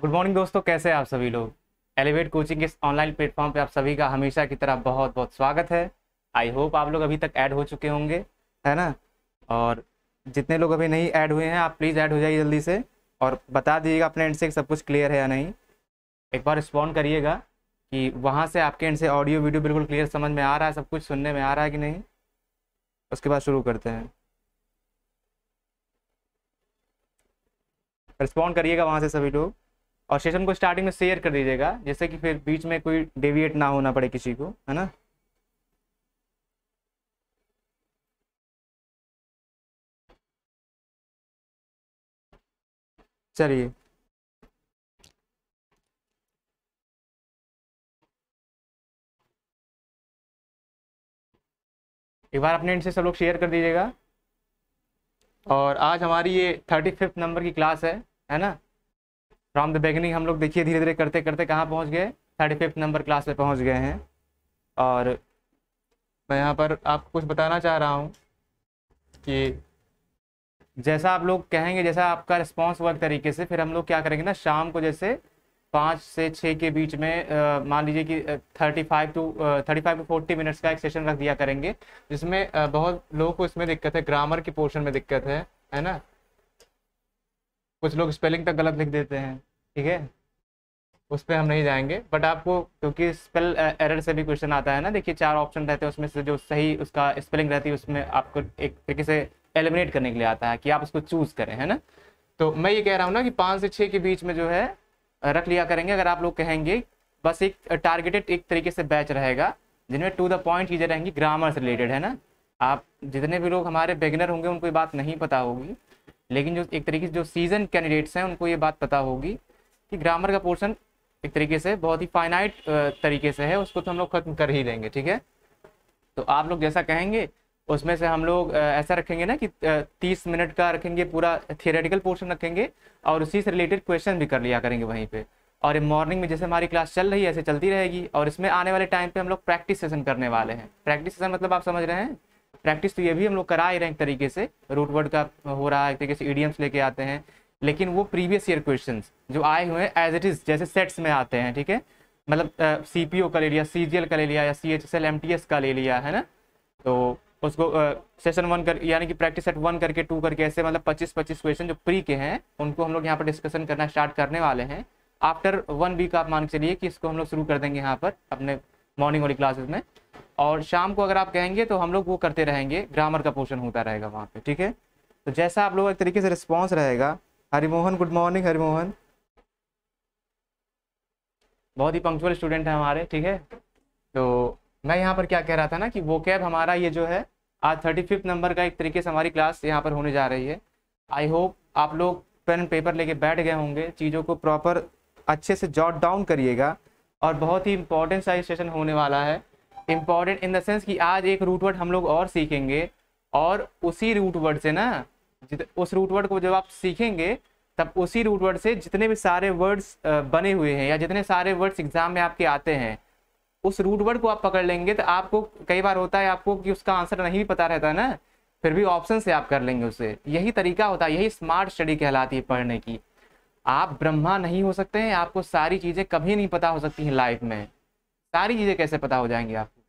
Good morning दोस्तों, कैसे हैं आप सभी लोग? एलिवेट कोचिंग के इस ऑनलाइन प्लेटफॉर्म पे आप सभी का हमेशा की तरह बहुत बहुत स्वागत है। आई होप आप लोग अभी तक ऐड हो चुके होंगे, है ना? और जितने लोग अभी नहीं ऐड हुए हैं, आप प्लीज़ ऐड हो जाइए जल्दी से और बता दीजिएगा अपने एंड से सब कुछ क्लियर है या नहीं। एक बार रिस्पॉन्ड करिएगा कि वहाँ से आपके एंड से ऑडियो वीडियो बिल्कुल क्लियर समझ में आ रहा है, सब कुछ सुनने में आ रहा है कि नहीं? उसके बाद शुरू करते हैं। रिस्पॉन्ड करिएगा वहाँ से सभी लोग। और सेशन को स्टार्टिंग में शेयर कर दीजिएगा जैसे कि फिर बीच में कोई डेविएट ना होना पड़े किसी को, है ना? चलिए। एक बार अपने इनसे सब लोग शेयर कर दीजिएगा। और आज हमारी ये थर्टी फिफ्थ नंबर की क्लास है है ना? फ्रॉम द बिगनिंग हम लोग देखिए धीरे धीरे करते करते कहाँ पहुँच गए? थर्टी फिफ्थ नंबर क्लास पे पहुँच गए हैं। और मैं यहाँ पर आपको कुछ बताना चाह रहा हूँ कि जैसा आप लोग कहेंगे जैसा आपका रिस्पॉन्स हुआ तरीके से फिर हम लोग क्या करेंगे ना शाम को जैसे पाँच से छः के बीच में मान लीजिए कि thirty five to thirty five to forty minutes का एक सेशन रख दिया करेंगे जिसमें uh, बहुत लोगों को इसमें दिक्कत है ग्रामर की पोर्शन में दिक्कत है है ना? कुछ लोग स्पेलिंग तक गलत लिख देते हैं। ठीक है? उस पर हम नहीं जाएँगे। बट आपको, क्योंकि स्पेल एरर से भी क्वेश्चन आता है ना, देखिए चार ऑप्शन रहते हैं, उसमें से जो सही, उसका स्पेलिंग रहती है, उसमें आपको एक तरीके से एलिमिनेट करने के लिए आता है कि आप उसको चूज़ करें, है ना? तो मैं ये कह रहा हूँ ना कि पाँच से छः के बीच में जो है रख लिया करेंगे। अगर आप लोग कहेंगे, बस एक टारगेटेड एक तरीके से बैच रहेगा, जिनमें टू द पॉइंट चीज़ें रहेंगी ग्रामर से रिलेटेड है ना? आप जितने भी लोग हमारे बिगनर होंगे, उनको ये बात नहीं पता होगी, लेकिन जो एक तरीके से जो सीज़न कैंडिडेट्स हैं, उनको ये बात पता होगी कि ग्रामर का पोर्शन एक तरीके से बहुत ही फाइनाइट तरीके से है, उसको तो हम लोग खत्म कर ही लेंगे ठीक है? तो आप लोग जैसा कहेंगे, उसमें से हम लोग ऐसा रखेंगे ना कि तीस मिनट का रखेंगे, पूरा थियोरेटिकल पोर्शन रखेंगे, और उसी से रिलेटेड क्वेश्चन भी कर लिया करेंगे वहीं पे। और मॉर्निंग में जैसे हमारी क्लास चल रही है, ऐसे चलती रहेगी, और इसमें आने वाले टाइम पे हम लोग प्रैक्टिस सेशन करने वाले हैं। प्रैक्टिस सेशन मतलब आप समझ रहे हैं? प्रैक्टिस तो ये भी हम लोग करा ही रहे हैं एक तरीके से। रूट वर्ड का हो रहा है, एक तरीके से ईडियम्स लेके आते हैं। लेकिन वो प्रीवियस ईयर क्वेश्चन जो आए हुए हैं एज इट इज़ जैसे सेट्स में आते हैं, ठीक है? मतलब सी पी ओ का ले लिया सी जी एल का ले लिया, या C H S L M T S का ले लिया, है ना? तो उसको सेशन वन कर, यानी कि प्रैक्टिस सेट वन करके टू करके ऐसे मतलब पच्चीस पच्चीस क्वेश्चन जो प्री के हैं, उनको हम लोग यहाँ पर डिस्कशन करना स्टार्ट करने वाले हैं। आफ्टर वन वीक आप मान के चलिए कि इसको हम लोग शुरू कर देंगे यहाँ पर अपने मॉर्निंग वाली क्लासेस में। और शाम को अगर आप कहेंगे तो हम लोग वो करते रहेंगे ग्रामर का पोर्शन होता रहेगा वहाँ पे, ठीक है? तो जैसा आप लोग एक तरीके से रिस्पॉन्स रहेगा हरिमोहन गुड मॉर्निंग हरिमोहन। बहुत ही पंक्चुअल स्टूडेंट है हमारे, ठीक है? तो मैं यहाँ पर क्या कह रहा था ना कि वो कैब हमारा ये जो है, आज थर्टी फिफ्थ नंबर का एक तरीके से हमारी क्लास यहाँ पर होने जा रही है। आई होप आप लोग पेन पेपर लेके बैठ गए होंगे, चीज़ों को प्रॉपर अच्छे से जॉट डाउन करिएगा, और बहुत ही इंपॉर्टेंट सा सेशन होने वाला है। इंपॉर्टेंट इन द सेंस कि आज एक रूट वर्ड हम लोग और सीखेंगे, और उसी रूट वर्ड से ना उस रूट वर्ड को जब आप सीखेंगे, तब उसी रूट वर्ड से जितने भी सारे वर्ड्स बने हुए हैं या जितने सारे वर्ड्स एग्ज़ाम में आपके आते हैं, उस रूट वर्ड को आप पकड़ लेंगे तो आपको कई बार होता है आपको कि उसका आंसर नहीं भी पता रहता ना, फिर भी ऑप्शन से आप कर लेंगे उसे। यही तरीका होता है, यही स्मार्ट स्टडी कहलाती है पढ़ने की। आप ब्रह्मा नहीं हो सकते हैं, आपको सारी चीज़ें कभी नहीं पता हो सकती हैं लाइफ में। सारी चीज़ें कैसे पता हो जाएँगी आपको?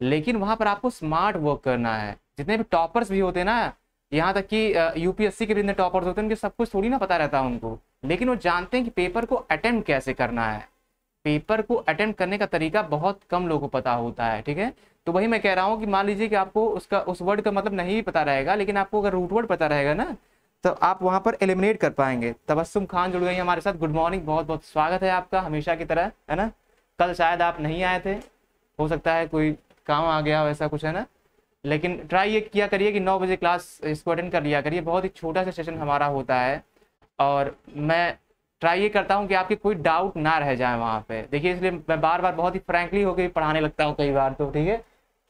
लेकिन वहाँ पर आपको स्मार्ट वर्क करना है। जितने भी टॉपर्स भी होते हैं ना यहाँ तक कि यूपीएससी के भी जितने टॉपर्स होते हैं, उनके सब कुछ थोड़ी ना पता रहता है उनको। लेकिन वो जानते हैं कि पेपर को अटेम्प्ट कैसे करना है। पेपर को अटेम्प्ट करने का तरीका बहुत कम लोगों को पता होता है, ठीक है? तो वही मैं कह रहा हूँ कि मान लीजिए कि आपको उसका, उस वर्ड का मतलब नहीं पता रहेगा, लेकिन आपको अगर रूट वर्ड पता रहेगा ना तो आप वहाँ पर एलिमिनेट कर पाएँगे। तबस्सुम खान जुड़ गई हमारे साथ। गुड मॉर्निंग बहुत बहुत स्वागत है आपका, हमेशा की तरह, है ना? कल शायद आप नहीं आए थे। हो सकता है कोई काम आ गया वैसा कुछ, है ना? लेकिन ट्राई ये किया करिए कि नौ बजे क्लास इसको अटेंड कर लिया करिए। बहुत ही छोटा सा सेशन हमारा होता है और मैं ट्राई ये करता हूँ कि आपके कोई डाउट ना रह जाए वहाँ पे। देखिए, इसलिए मैं बार बार बहुत ही फ्रैंकली होकर पढ़ाने लगता हूँ कई बार तो ठीक है?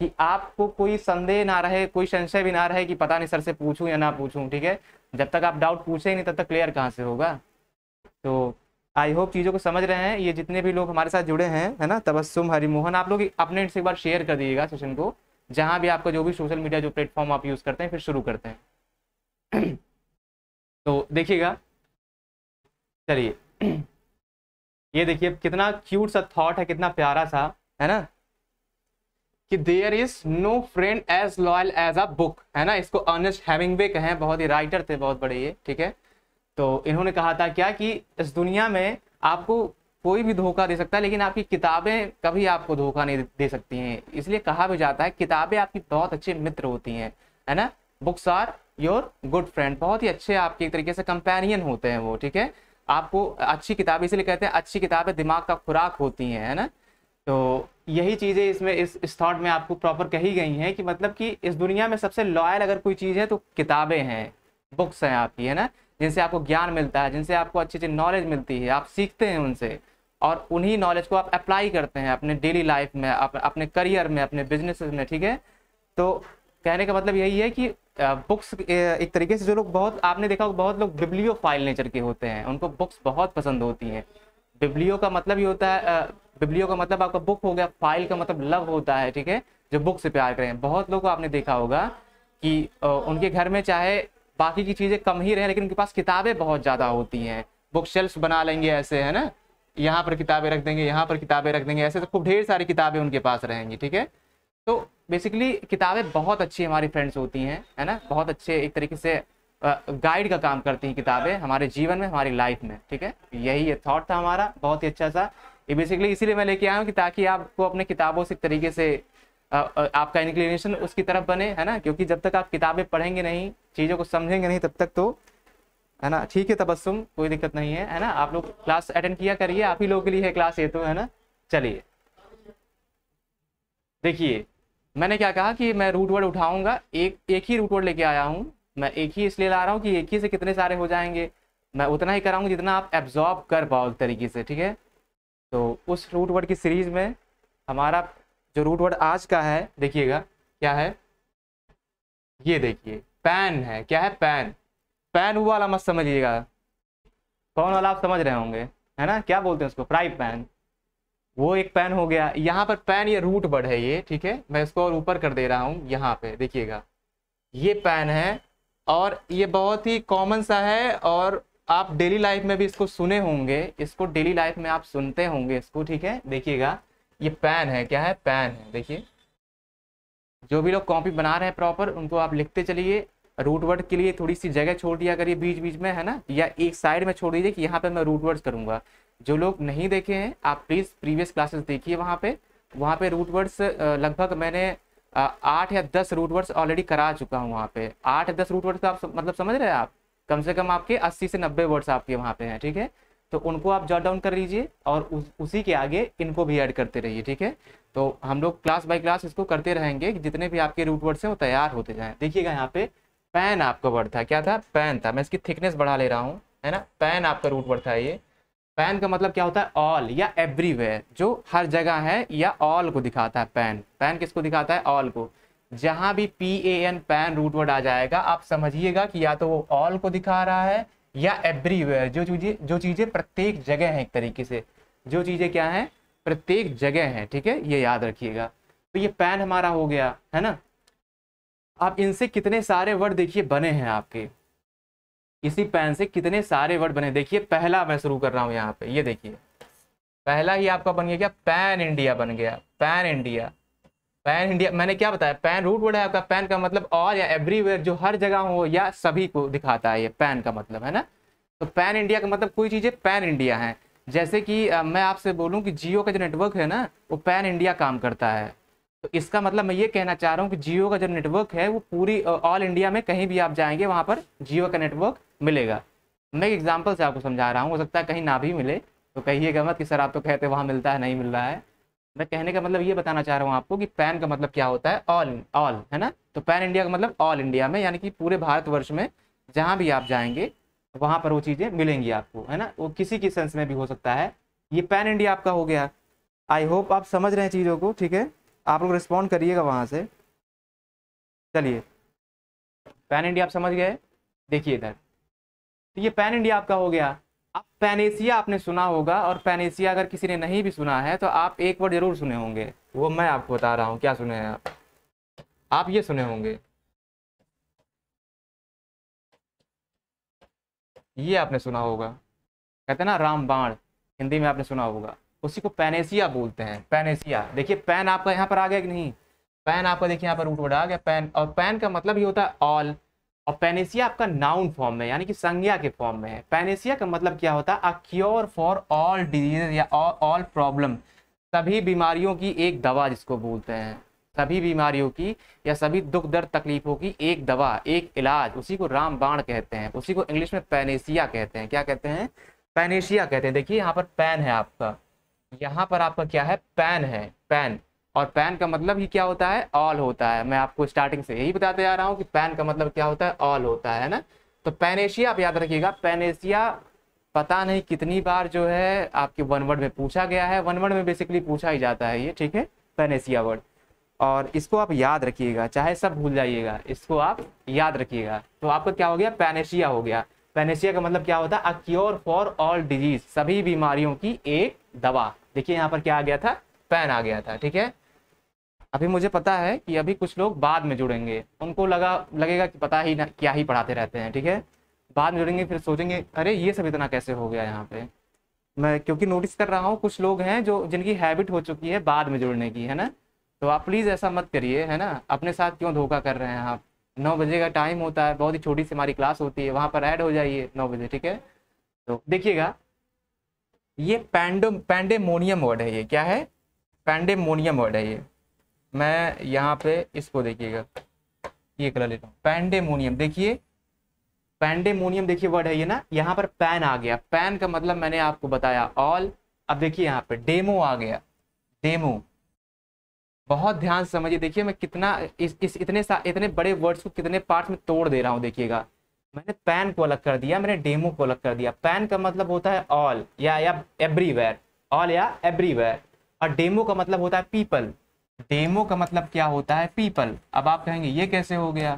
कि आपको कोई संदेह ना रहे, कोई संशय भी ना रहे कि पता नहीं सर से पूछूँ या ना पूछूँ, ठीक है? जब तक आप डाउट पूछे ही नहीं, तब तक क्लियर कहाँ से होगा? तो आई होप चीज़ों को समझ रहे हैं। ये जितने भी लोग हमारे साथ जुड़े हैं, है ना? तबस्सुम, हरिमोहन, आप लोग अपने से एक बार शेयर कर दीजिएगा सेशन को। जहाँ भी आपका जो भी सोशल मीडिया जो प्लेटफॉर्म आप यूज़ करते हैं, फिर शुरू करते हैं। तो देखिएगा। चलिए। ये देखिए, कितना क्यूट सा थॉट है, कितना प्यारा सा, है ना? कि there is no friend as loyal as a book है ना? इसको अर्नेस्ट हैमिंगवे कहें, बहुत ही राइटर थे, बहुत बड़े ये, ठीक है? तो इन्होंने कहा था क्या कि इस दुनिया में आपको कोई भी धोखा दे सकता है, लेकिन आपकी किताबें कभी आपको धोखा नहीं दे सकती हैं। इसलिए कहा भी जाता है, किताबें आपकी बहुत अच्छे मित्र होती हैं, है ना? Books are your good friend बहुत ही अच्छे आपके एक तरीके से कंपेनियन होते हैं वो, ठीक है? आपको अच्छी किताबें, इसलिए कहते हैं अच्छी किताबें दिमाग का खुराक होती हैं, है ना? तो यही चीज़ें इसमें, इस इस थॉट में आपको प्रॉपर कही गई हैं कि मतलब कि इस दुनिया में सबसे लॉयल अगर कोई चीज़ है तो किताबें हैं बुक्स हैं आपकी, है ना? जिनसे आपको ज्ञान मिलता है, जिनसे आपको अच्छी अच्छी नॉलेज मिलती है, आप सीखते हैं उनसे। और उन्हीं नॉलेज को आप अप्लाई करते हैं अपने डेली लाइफ में अप, अपने करियर में अपने बिज़नेस में ठीक है? तो कहने का मतलब यही है कि बुक्स एक तरीके से जो लोग बहुत आपने देखा होगा बहुत लोग बिब्लियो फ़ाइल नेचर के होते हैं। उनको बुक्स बहुत पसंद होती हैं। बिब्लियो का मतलब ये होता है बिब्लियो का मतलब आपका बुक हो गया फ़ाइल का मतलब लव होता है ठीक है? जो बुक से प्यार करें। बहुत लोग आपने देखा होगा कि उनके घर में चाहे बाकी की चीज़ें कम ही रहें लेकिन उनके पास किताबें बहुत ज़्यादा होती हैं। बुक शेल्फ बना लेंगे ऐसे है ना? यहाँ पर किताबें रख देंगे, यहाँ पर किताबें रख देंगे, ऐसे तो खूब ढेर सारी किताबें उनके पास रहेंगी, ठीक है? तो बेसिकली किताबें बहुत अच्छी हमारी फ्रेंड्स होती हैं, है ना? बहुत अच्छे एक तरीके से गाइड का काम करती हैं किताबें हमारे जीवन में, हमारी लाइफ में, ठीक है? यही ये थॉट था हमारा, बहुत ही अच्छा सा। ये बेसिकली इसीलिए मैं लेके आया हूँ कि ताकि आपको अपने किताबों से तरीके से आपका इंक्लिनेशन उसकी तरफ़ बने, है ना? क्योंकि जब तक आप किताबें पढ़ेंगे नहीं, चीज़ों को समझेंगे नहीं, तब तक तो है ना? ठीक है, तबस्सुम, कोई दिक्कत नहीं है है ना? आप लोग क्लास अटेंड किया करिए, आप ही लोगों के लिए है क्लास ये तो है ना? चलिए। देखिए, मैंने क्या कहा कि मैं रूट वर्ड उठाऊँगा, एक एक ही रूट वर्ड लेके आया हूँ। मैं एक ही इसलिए ला रहा हूँ कि एक ही से कितने सारे हो जाएँगे। मैं उतना ही कराऊँगा जितना आप एब्जॉर्ब कर पाओ एक तरीके से, ठीक है? तो उस रूट वर्ड की सीरीज़ में हमारा जो रूट वर्ड आज का है, देखिएगा, क्या है? ये देखिए पैन है, क्या है? पैन पैन वो वाला मत समझिएगा। कौन वाला आप समझ रहे होंगे, है ना? क्या बोलते हैं उसको? फ्राई पैन वो एक पैन हो गया। यहाँ पर पैन ये रूट वर्ड है ये, ठीक है? मैं इसको और ऊपर कर दे रहा हूँ, यहाँ पे, देखिएगा। ये पैन है और ये बहुत ही कॉमन सा है और आप डेली लाइफ में भी इसको सुने होंगे। इसको डेली लाइफ में आप सुनते होंगे इसको, ठीक है? देखिएगा। ये पैन है, क्या है? पैन है, देखिए। जो भी लोग कॉपी बना रहे हैं प्रॉपर उनको आप लिखते चलिए। रूट वर्ड के लिए थोड़ी सी जगह छोड़ दिया करिए बीच बीच में है ना या एक साइड में छोड़ दीजिए कि यहाँ पे मैं रूट वर्ड्स करूँगा। जो लोग नहीं देखे हैं आप प्लीज़ प्रीवियस क्लासेस देखिए वहाँ पे। वहाँ पे रूट वर्ड्स लगभग मैंने आठ या दस रूट वर्ड्स ऑलरेडी करा चुका हूँ वहाँ पे। आठ या दस रूट वर्ड्स का आप मतलब समझ रहे हैं आप? कम से कम आपके अस्सी से नब्बे वर्ड्स आपके वहाँ पे हैं ठीक है? तो उनको आप जॉट डाउन कर लीजिए और उस, के आगे इनको भी ऐड करते रहिए ठीक है? तो हम लोग क्लास बाय क्लास इसको करते रहेंगे कि जितने भी आपके रूट वर्ड्स हैं वो तैयार होते जाएँ। देखिएगा यहाँ पे पैन आपका वर्ड था क्या था? पैन था। मैं इसकी थिकनेस बढ़ा ले रहा हूँ, है ना? पैन आपका रूट वर्ड था ये। पैन का मतलब क्या होता है? ऑल या एवरीवेयर जो हर जगह है या ऑल को दिखाता है पैन। पैन किसको दिखाता है? ऑल को। जहाँ भी P A N pan root word आ जाएगा, आप समझिएगा कि या तो वो ऑल को दिखा रहा है या एवरीवेयर जो चीज़ें जो चीज़ें प्रत्येक जगह है एक तरीके से। जो चीज़ें क्या है? प्रत्येक जगह है, ठीक है? ये याद रखिएगा। तो ये पैन हमारा हो गया, है ना? आप इनसे कितने सारे वर्ड देखिए बने हैं आपके। इसी पैन से कितने सारे वर्ड बने। देखिए, पहला मैं शुरू कर रहा हूँ यहाँ पे, ये देखिए। पहला ही आपका बन गया क्या? पैन इंडिया बन गया। Pan India. पैन इंडिया, मैंने क्या बताया? पैन रूट वर्ड है आपका। पैन का मतलब और या एवरीवेयर जो हर जगह हो या सभी को दिखाता है ये पैन का मतलब है ना? तो पैन इंडिया का मतलब कोई चीज़ें पैन इंडिया है। जैसे कि मैं आपसे बोलूँ कि जियो का जो नेटवर्क है ना, वो पैन इंडिया काम करता है। तो इसका मतलब मैं ये कहना चाह रहा हूँ कि जियो का जो नेटवर्क है, वो पूरी ऑल इंडिया में कहीं भी आप जाएँगे, वहाँ पर जियो का नेटवर्क मिलेगा। मैं एक एग्ज़ाम्पल से आपको समझा रहा हूँ, हो सकता है कहीं ना भी मिले। तो कहिएगा मत कि सर आप तो कहते वहाँ मिलता है, नहीं मिल रहा है। मैं कहने का मतलब ये बताना चाह रहा हूँ आपको कि पैन का मतलब क्या होता है? ऑल ऑल है ना? तो पैन इंडिया का मतलब ऑल इंडिया में, यानी कि पूरे भारतवर्ष में जहाँ भी आप जाएँगे, वहाँ पर वो चीज़ें मिलेंगी आपको, है ना? वो किसी की सेंस में भी हो सकता है। ये पैन इंडिया आपका हो गया। आई होप आप समझ रहे हैं चीज़ों को, ठीक है? आप लोग रिस्पॉन्ड करिएगा वहाँ से। चलिए। पैन इंडिया आप समझ गए? देखिए इधर। तो ये पैन इंडिया आपका हो गया। अब पैनेसिया आपने सुना होगा और पैनेसिया अगर किसी ने नहीं भी सुना है तो आप एक वर्ड ज़रूर सुने होंगे। वो मैं आपको बता रहा हूँ, क्या सुने हैं आप? आप ये सुने होंगे। ये आपने सुना होगा। कहते हैं ना, रामबाण। हिंदी में आपने सुना होगा। उसी को पैनेसिया बोलते हैं, पैनेसिया। देखिए, पैन आपका यहाँ पर आ गया कि नहीं? पैन आपका देखिए यहाँ पर रूट वर्ड आ गया, पैन। और पैन का मतलब ही होता है ऑल और पैनेसिया आपका नाउन फॉर्म में, यानी कि संज्ञा के फॉर्म में है। पैनेसिया का मतलब क्या होता है? A cure for all disease या ऑल प्रॉब्लम सभी बीमारियों की एक दवा जिसको बोलते हैं। सभी बीमारियों की या सभी दुख, दर्द, तकलीफों की एक दवा, एक इलाज। उसी को रामबाण कहते हैं। उसी को इंग्लिश में पैनेसिया कहते हैं। क्या कहते हैं? पैनेशिया कहते हैं। देखिए, यहाँ पर पैन है आपका। यहाँ पर आपका क्या है? पैन है पैन और पैन का मतलब ही क्या होता है? ऑल होता है। मैं आपको स्टार्टिंग से यही बताते जा रहा हूँ कि पैन का मतलब क्या होता है? ऑल होता है ना? तो पैनेशिया आप याद रखिएगा पैनेशिया पता नहीं कितनी बार जो है आपके वन वर्ड में पूछा गया है। वन वर्ड में बेसिकली पूछा ही जाता है ये, ठीक है? पैनेशिया वर्ड और इसको आप याद रखिएगा, चाहे सब भूल जाइएगा, इसको आप याद रखिएगा। तो आपका क्या हो गया? पैनेशिया हो गया। पैनेशिया का मतलब क्या होता है? A cure for all disease सभी बीमारियों की एक दवा। देखिए यहाँ पर क्या आ गया था? पैन आ गया था, ठीक है? अभी मुझे पता है कि अभी कुछ लोग बाद में जुड़ेंगे। उनको लगा, लगेगा कि पता ही ना, क्या ही पढ़ाते रहते हैं, ठीक है? बाद में जुड़ेंगे, फिर सोचेंगे, अरे, ये सब इतना कैसे हो गया यहाँ पे? मैं, क्योंकि नोटिस कर रहा हूँ, कुछ लोग हैं जो, जिनकी हैबिट हो चुकी है बाद में जुड़ने की, है ना? तो आप प्लीज़ ऐसा मत करिए, है ना? अपने साथ क्यों धोखा कर रहे हैं आप? नौ बजे का टाइम होता है, बहुत ही छोटी सी हमारी क्लास होती है, वहाँ पर ऐड हो जाइए नौ बजे, ठीक है? तो देखिएगा ये पैंडो पैंडेमोनियम वर्ड है ये क्या है? पैंडेमोनियम वर्ड है ये। मैं यहाँ पे इसको देखिएगा ये कलर लेता हूँ। पैंडेमोनियम देखिए पैंडेमोनियम देखिए वर्ड है ये ना यहाँ पर पैन आ गया। पैन का मतलब मैंने आपको बताया ऑल अब देखिए यहाँ पे डेमो आ गया। डेमो। बहुत ध्यान समझिए देखिए मैं कितना इस, इस इतने सा इतने बड़े वर्ड्स को कितने पार्ट में तोड़ दे रहा हूँ देखिएगा। मैंने पैन को अलग कर दिया, मैंने डेमो को अलग कर दिया। पैन का मतलब होता है ऑल या या एवरीवेयर ऑल या एवरीवेयर और डेमो का मतलब होता है पीपल। डेमो का मतलब क्या होता है? पीपल। अब आप कहेंगे, ये कैसे हो गया?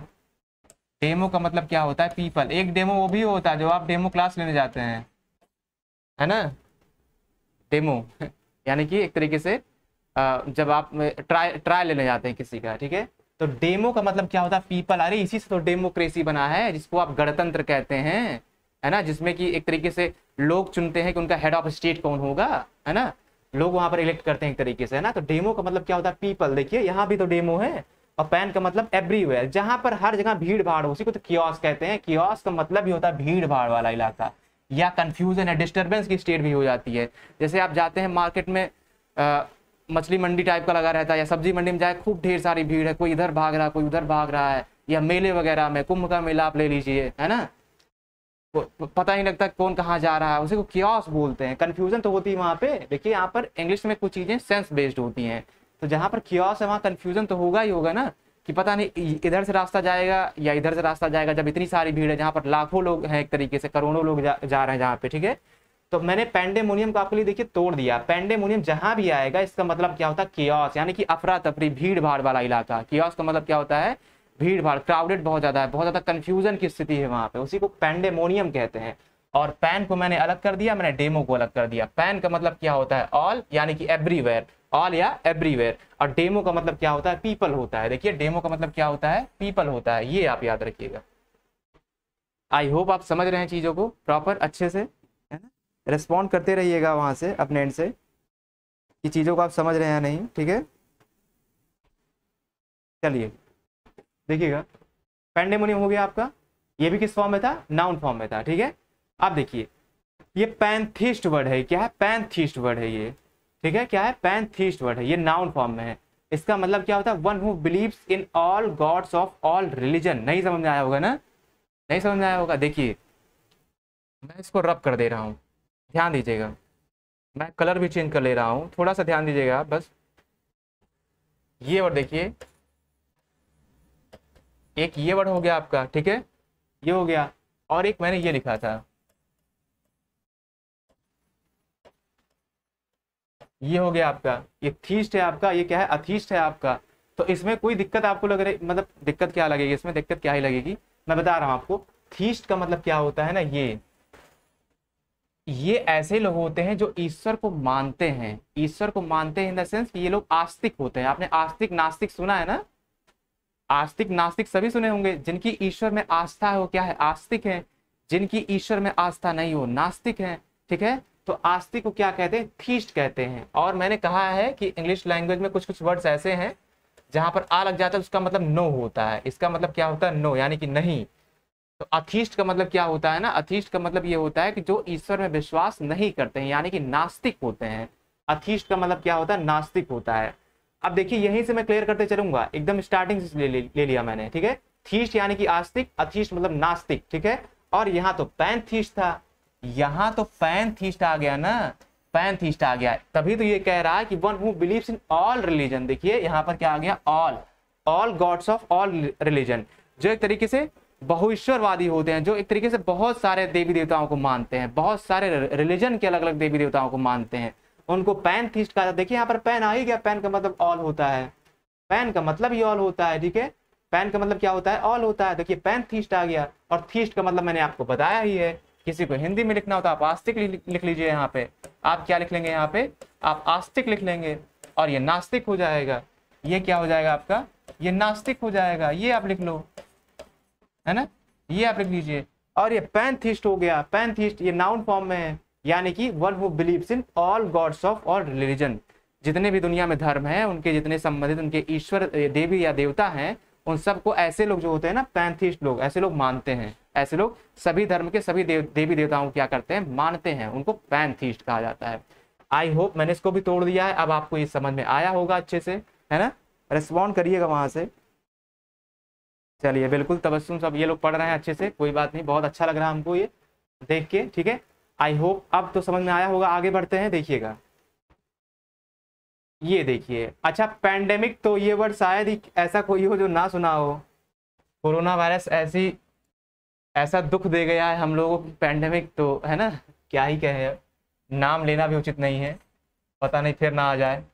डेमो का मतलब क्या होता है? पीपल। एक डेमो वो भी होता है जो आप डेमो क्लास लेने जाते हैं। है ना? डेमो। यानी कि एक तरीके से जब आप ट्राई ट्राई लेने जाते हैं किसी का, ठीक है? तो डेमो का मतलब क्या होता है? पीपल अरे इसी से तो डेमोक्रेसी बना है, जिसको आप गणतंत्र कहते हैं, है ना? जिसमें कि एक तरीके से लोग चुनते हैं कि उनका हेड ऑफ़ स्टेट कौन होगा, है ना? लोग वहाँ पर इलेक्ट करते हैं एक तरीके से, है ना? तो डेमो का मतलब क्या होता है? पीपल देखिए, यहाँ भी तो डेमो है, और पैन का मतलब एवरीवेयर जहाँ पर हर जगह भीड़ भाड़, उसी को तो कियोस कहते हैं। कियोस का मतलब भी होता है भीड़ भाड़ वाला इलाका, या कंफ्यूजन है डिस्टर्बेंस की स्टेट भी हो जाती है। जैसे आप जाते हैं मार्केट में मछली मंडी टाइप का लगा रहता है या सब्ज़ी मंडी में जाए खूब ढेर सारी भीड़ है कोई इधर भाग रहा है कोई उधर भाग रहा है या मेले वगैरह में कुंभ का मेला आप ले लीजिए है ना? पता नहीं लगता कौन कहाँ जा रहा है उसी को क्योस बोलते हैं। कन्फ्यूज़न तो होती है वहाँ पे। देखिए यहाँ पर इंग्लिश में कुछ चीज़ें सेंस बेस्ड होती हैं। तो जहाँ पर क्योस है वहाँ कंफ्यूजन तो होगा ही होगा ना कि पता नहीं इधर से रास्ता जाएगा या इधर से रास्ता जाएगा जब इतनी सारी भीड़ है जहाँ पर लाखों लोग हैं एक तरीके से करोड़ों लोग जा, जा रहे हैं जहाँ पे ठीक है? तो मैंने पेंडेमोनियम को आपके लिए देखिए तोड़ दिया। पेंडेमोनियम जहाँ भी आएगा, इसका मतलब क्या होता है? कियोस यानी कि अफरा तफरी भीड़ भाड़ वाला इलाका। कियोस का मतलब क्या होता है? भीड़ भाड़ क्राउडेड बहुत ज़्यादा है, बहुत ज़्यादा कंफ्यूजन की स्थिति है वहाँ पे। उसी को पेंडेमोनियम कहते हैं। और पैन को मैंने अलग कर दिया, मैंने डेमो को अलग कर दिया। पैन का मतलब क्या होता है? ऑल यानी कि एवरीवेयर ऑल या एवरीवेयर और डेमो का मतलब क्या होता है? पीपल होता है। देखिए डेमो का मतलब क्या होता है? पीपल होता है। ये आप याद रखिएगा। आई होप आप समझ रहे हैं चीज़ों को प्रॉपर अच्छे से। रिस्पॉन्ड करते रहिएगा वहाँ से, अपने एंड से, कि चीज़ों को आप समझ रहे हैं या नहीं, ठीक है? चलिए, देखिएगा पैंडेमोनियम हो गया आपका, ये भी किस फॉर्म में था? नाउन फॉर्म में था, ठीक है? आप देखिए, ये पैंथिस्ट वर्ड है, क्या है? पैंथिस्ट वर्ड है ये, ठीक है? क्या है? पैंथिस्ट वर्ड है, ये नाउन फॉर्म में है। इसका मतलब क्या होता है? One who believes in all gods of all religion नहीं समझ में आया होगा ना? नहीं समझ में आया होगा? देखिए, मैं इसको रब कर दे रहा हूँ। ध्यान दीजिएगा। मैं कलर भी चेंज कर ले रहा हूँ। थोड़ा सा ध्यान दीजिएगा आप, बस। ये वर्ड देखिए। एक ये वर्ड हो गया आपका, ठीक है? ये हो गया। और एक मैंने ये लिखा था। ये हो गया आपका। ये थीस्ट है आपका, ये क्या है? अथीस्ट है आपका। तो इसमें कोई दिक्कत आपको लग रही मतलब दिक्कत क्या लगेगी? इसमें दिक्कत क्या ही लगेगी? मैं बता रहा हूँ आपको। थीस्ट का मतलब क्या होता है ना, ये। ये ऐसे लोग होते हैं जो ईश्वर को मानते हैं। ईश्वर को मानते हैं इन द सेंस कि ये लोग आस्तिक होते हैं। आपने आस्तिक नास्तिक सुना है ना? आस्तिक नास्तिक सभी सुने होंगे। जिनकी ईश्वर में आस्था है वो क्या है? आस्तिक है। जिनकी ईश्वर में आस्था नहीं हो नास्तिक है। ठीक है? तो आस्तिक को क्या कहते हैं? थीस्ट कहते हैं। और मैंने कहा है कि इंग्लिश लैंग्वेज में कुछ कुछ वर्ड्स ऐसे हैं जहाँ पर आ लग जाता है, उसका मतलब नो होता है। इसका मतलब क्या होता है? नो यानी कि नहीं। तो अथीस्ट का मतलब क्या होता है ना? अथीस्ट का मतलब ये होता है कि जो ईश्वर में विश्वास नहीं करते हैं यानी कि नास्तिक होते हैं अथीस्ट का मतलब क्या होता है? नास्तिक होता है। अब देखिए यहीं से मैं क्लियर करते चलूँगा। एकदम स्टार्टिंग से ले, ले, लिया मैंने ठीक है? थीस्ट यानी कि आस्तिक अथीस्ट मतलब नास्तिक ठीक है? और यहाँ तो पैन था। यहाँ तो पैन आ गया ना? पैन आ गया। तभी तो ये कह रहा है कि one who believes in all religion देखिए यहाँ पर क्या आ गया? All all gods of all religion जो एक तरीके से बहुईश्वरवादी होते हैं, जो एक तरीके से बहुत सारे देवी देवताओं को मानते हैं, बहुत सारे रिलीजन के अलग अलग देवी देवताओं को मानते हैं। उनको पैन थीस्ट कहा देखिए यहाँ पर पैन आ ही गया, पैन का मतलब ऑल होता है। पैन का मतलब ही ऑल होता है, ठीक है? पैन का मतलब क्या होता है? ऑल होता है। देखिए, पैन थीस्ट आ गया, और थीस्ट का मतलब मैंने आपको बताया ही है। किसी को हिंदी में लिखना होता है आप आस्तिक लिख लीजिए यहाँ पे। आप क्या लिख लेंगे यहाँ पे? आप आस्तिक लिख लेंगे, और ये नास्तिक हो जाएगा। ये क्या हो जाएगा आपका? ये नास्तिक हो जाएगा। ये आप लिख लो। है ना? ये आप लिख लीजिए। और ये पैंथिस्ट हो गया। पैंथिस्ट ये नाउन फॉर्म में है। यानी कि one who believes in all gods of all religion जितने भी दुनिया में धर्म है उनके जितने संबंधित उनके ईश्वर देवी या देवता हैं उन सबको ऐसे लोग जो होते हैं ना पैंथिस्ट लोग ऐसे लोग मानते हैं। ऐसे लोग सभी धर्म के सभी देव, देवी देवताओं क्या करते हैं? मानते हैं। उनको पैंथीस्ट कहा जाता है। आई होप मैंने इसको भी तोड़ दिया है। अब आपको ये समझ में आया होगा अच्छे से। है ना? रिस्पॉन्ड करिएगा वहाँ से। चलिए, बिल्कुल, तबस्सुम सब ये लोग पढ़ रहे हैं अच्छे से, कोई बात नहीं, बहुत अच्छा लग रहा है हमको ये, देख के, ठीक है? आई होप अब तो समझ में आया होगा, आगे बढ़ते हैं, देखिएगा। ये देखिए अच्छा पैंडेमिक तो ये वर्ड शायद ही ऐसा कोई हो जो ना सुना हो। कोरोना वायरस ऐसी, ऐसा दुख दे गया है हम लोगों को पैंडेमिक तो है ना? क्या ही कहे, नाम लेना भी उचित नहीं है, पता नहीं फिर ना आ जाए,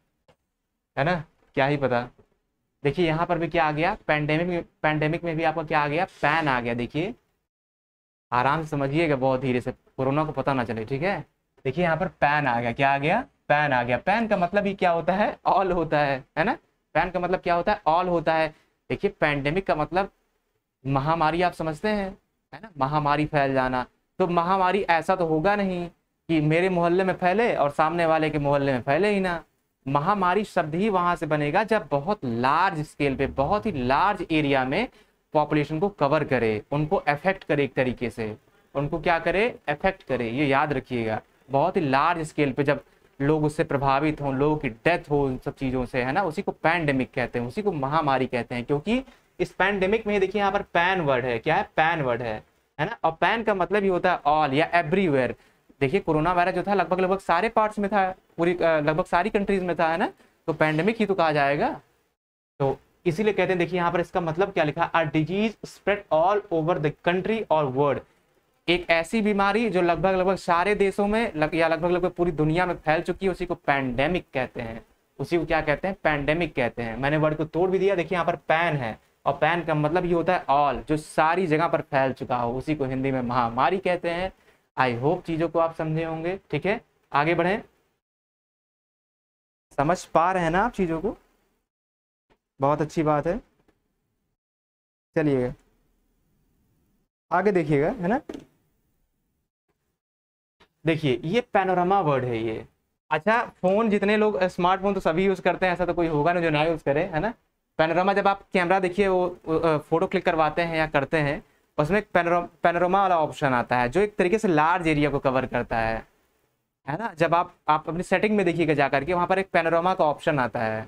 है ना? क्या ही पता। देखिए, यहाँ पर भी क्या आ गया? पैंडेमिक पैंडेमिक में भी आपका क्या आ गया? पैन आ गया, देखिए। आराम से समझिएगा, बहुत धीरे से। कोरोना को पता ना चले, ठीक है? देखिए, यहाँ पर पैन आ गया। क्या आ गया? पैन आ गया। पैन का मतलब ही क्या होता है? ऑल होता है है ना? पैन का मतलब क्या होता है? ऑल होता है। देखिए पैंडेमिक का मतलब महामारी आप समझते हैं, है ना? महामारी फैल जाना। तो महामारी ऐसा तो होगा नहीं कि मेरे मोहल्ले में फैले और सामने वाले के मोहल्ले में फैले ही ना। महामारी शब्द ही वहाँ से बनेगा जब बहुत लार्ज स्केल पे, बहुत ही लार्ज एरिया में पॉपुलेशन को कवर करे, उनको अफेक्ट करे एक तरीके से। उनको क्या करे? अफेक्ट करे, ये याद रखिएगा। बहुत ही लार्ज स्केल पे जब लोग उससे प्रभावित हों, लोगों की डेथ हो उन सब चीज़ों से, है ना? उसी को पैंडेमिक कहते हैं, उसी को महामारी कहते हैं, क्योंकि इस पैंडेमिक में देखिए यहाँ पर पैन वर्ड है। क्या है? पैन वर्ड है है ना? और पैन का मतलब ही होता है ऑल या एवरीवेयर देखिए, कोरोना वायरस जो था लगभग लगभग सारे पार्ट्स में था। पूरी लगभग सारी कंट्रीज़ में था है ना? तो पैंडेमिक ही तो कहा जाएगा। तो इसीलिए कहते हैं देखिए यहाँ पर इसका मतलब क्या लिखा? है disease spread all over the country और वर्ल्ड एक ऐसी बीमारी जो लगभग लगभग सारे देशों में लग, या लगभग लगभग पूरी दुनिया में फैल चुकी है उसी को पैंडेमिक कहते हैं। उसी को क्या कहते हैं? पैंडेमिक कहते हैं। मैंने वर्ड को तोड़ भी दिया देखिए यहाँ पर पैन है। और पैन का मतलब ये होता है ऑल जो सारी जगह पर फैल चुका हो उसी को हिंदी में महामारी कहते हैं। आई होप चीज़ों को आप समझे होंगे ठीक है? आगे बढ़े। समझ पा रहे हैं ना आप चीज़ों को? बहुत अच्छी बात है। चलिएगा आगे देखिएगा, है ना? देखिए, ये पैनोरामा वर्ड है ये। अच्छा फ़ोन जितने लोग स्मार्टफ़ोन तो सभी यूज़ करते हैं, ऐसा तो कोई होगा ना जो ना यूज़ करे, है ना? पैनोरामा जब आप कैमरा देखिए, वो फ़ोटो क्लिक करवाते हैं या करते हैं, उसमें पैनोरामा वाला ऑप्शन आता है, जो एक तरीके से लार्ज एरिया को कवर करता है। है ना? जब आप आप अपनी सेटिंग में देखिएगा जा करके वहाँ पर एक पैनोरामा का ऑप्शन आता है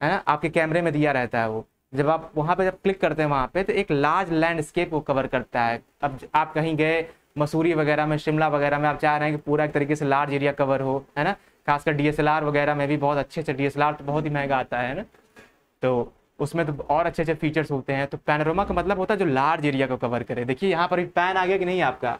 है ना? आपके कैमरे में दिया रहता है वो। जब आप वहाँ पे जब क्लिक करते हैं वहाँ पे तो एक लार्ज लैंडस्केप को कवर करता है। अब आप कहीं गए, मसूरी वगैरह में, शिमला वगैरह में आप चाह रहे हैं कि पूरा एक तरीके से लार्ज एरिया कवर हो, है ना? खासकर डीएसएलआर वगैरह में भी बहुत अच्छे अच्छे डीएसएलआर तो बहुत ही महँगा आता है ना? तो उसमें तो और अच्छे अच्छे फीचर्स होते हैं। तो पैनोरमा का मतलब होता है जो लार्ज एरिया को कवर करे। देखिए, यहाँ पर भी पैन आ गया कि नहीं आपका?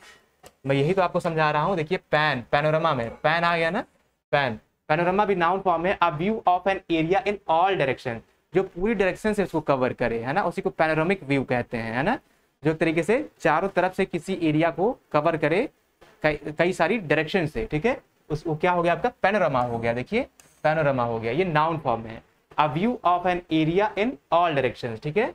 मैं यही तो आपको समझा रहा हूँ। देखिए पैन पैनोरमा में। पैन आ गया ना? पैन पैनोरमा भी नाउन फॉर्म है। A view of an area in all direction जो पूरी डायरेक्शन से उसको कवर करे, है ना? उसी को पैनोरामिक व्यू कहते हैं, है ना? जो तरीके से चारों तरफ़ से किसी एरिया को कवर करे, कई सारी डायरेक्शन से, ठीक है? उसको क्या हो गया आपका? पैनोरमा हो गया। देखिए पैनोरमा हो गया। ये नाउन फॉर्म है। A view of an area in all direction ठीक है?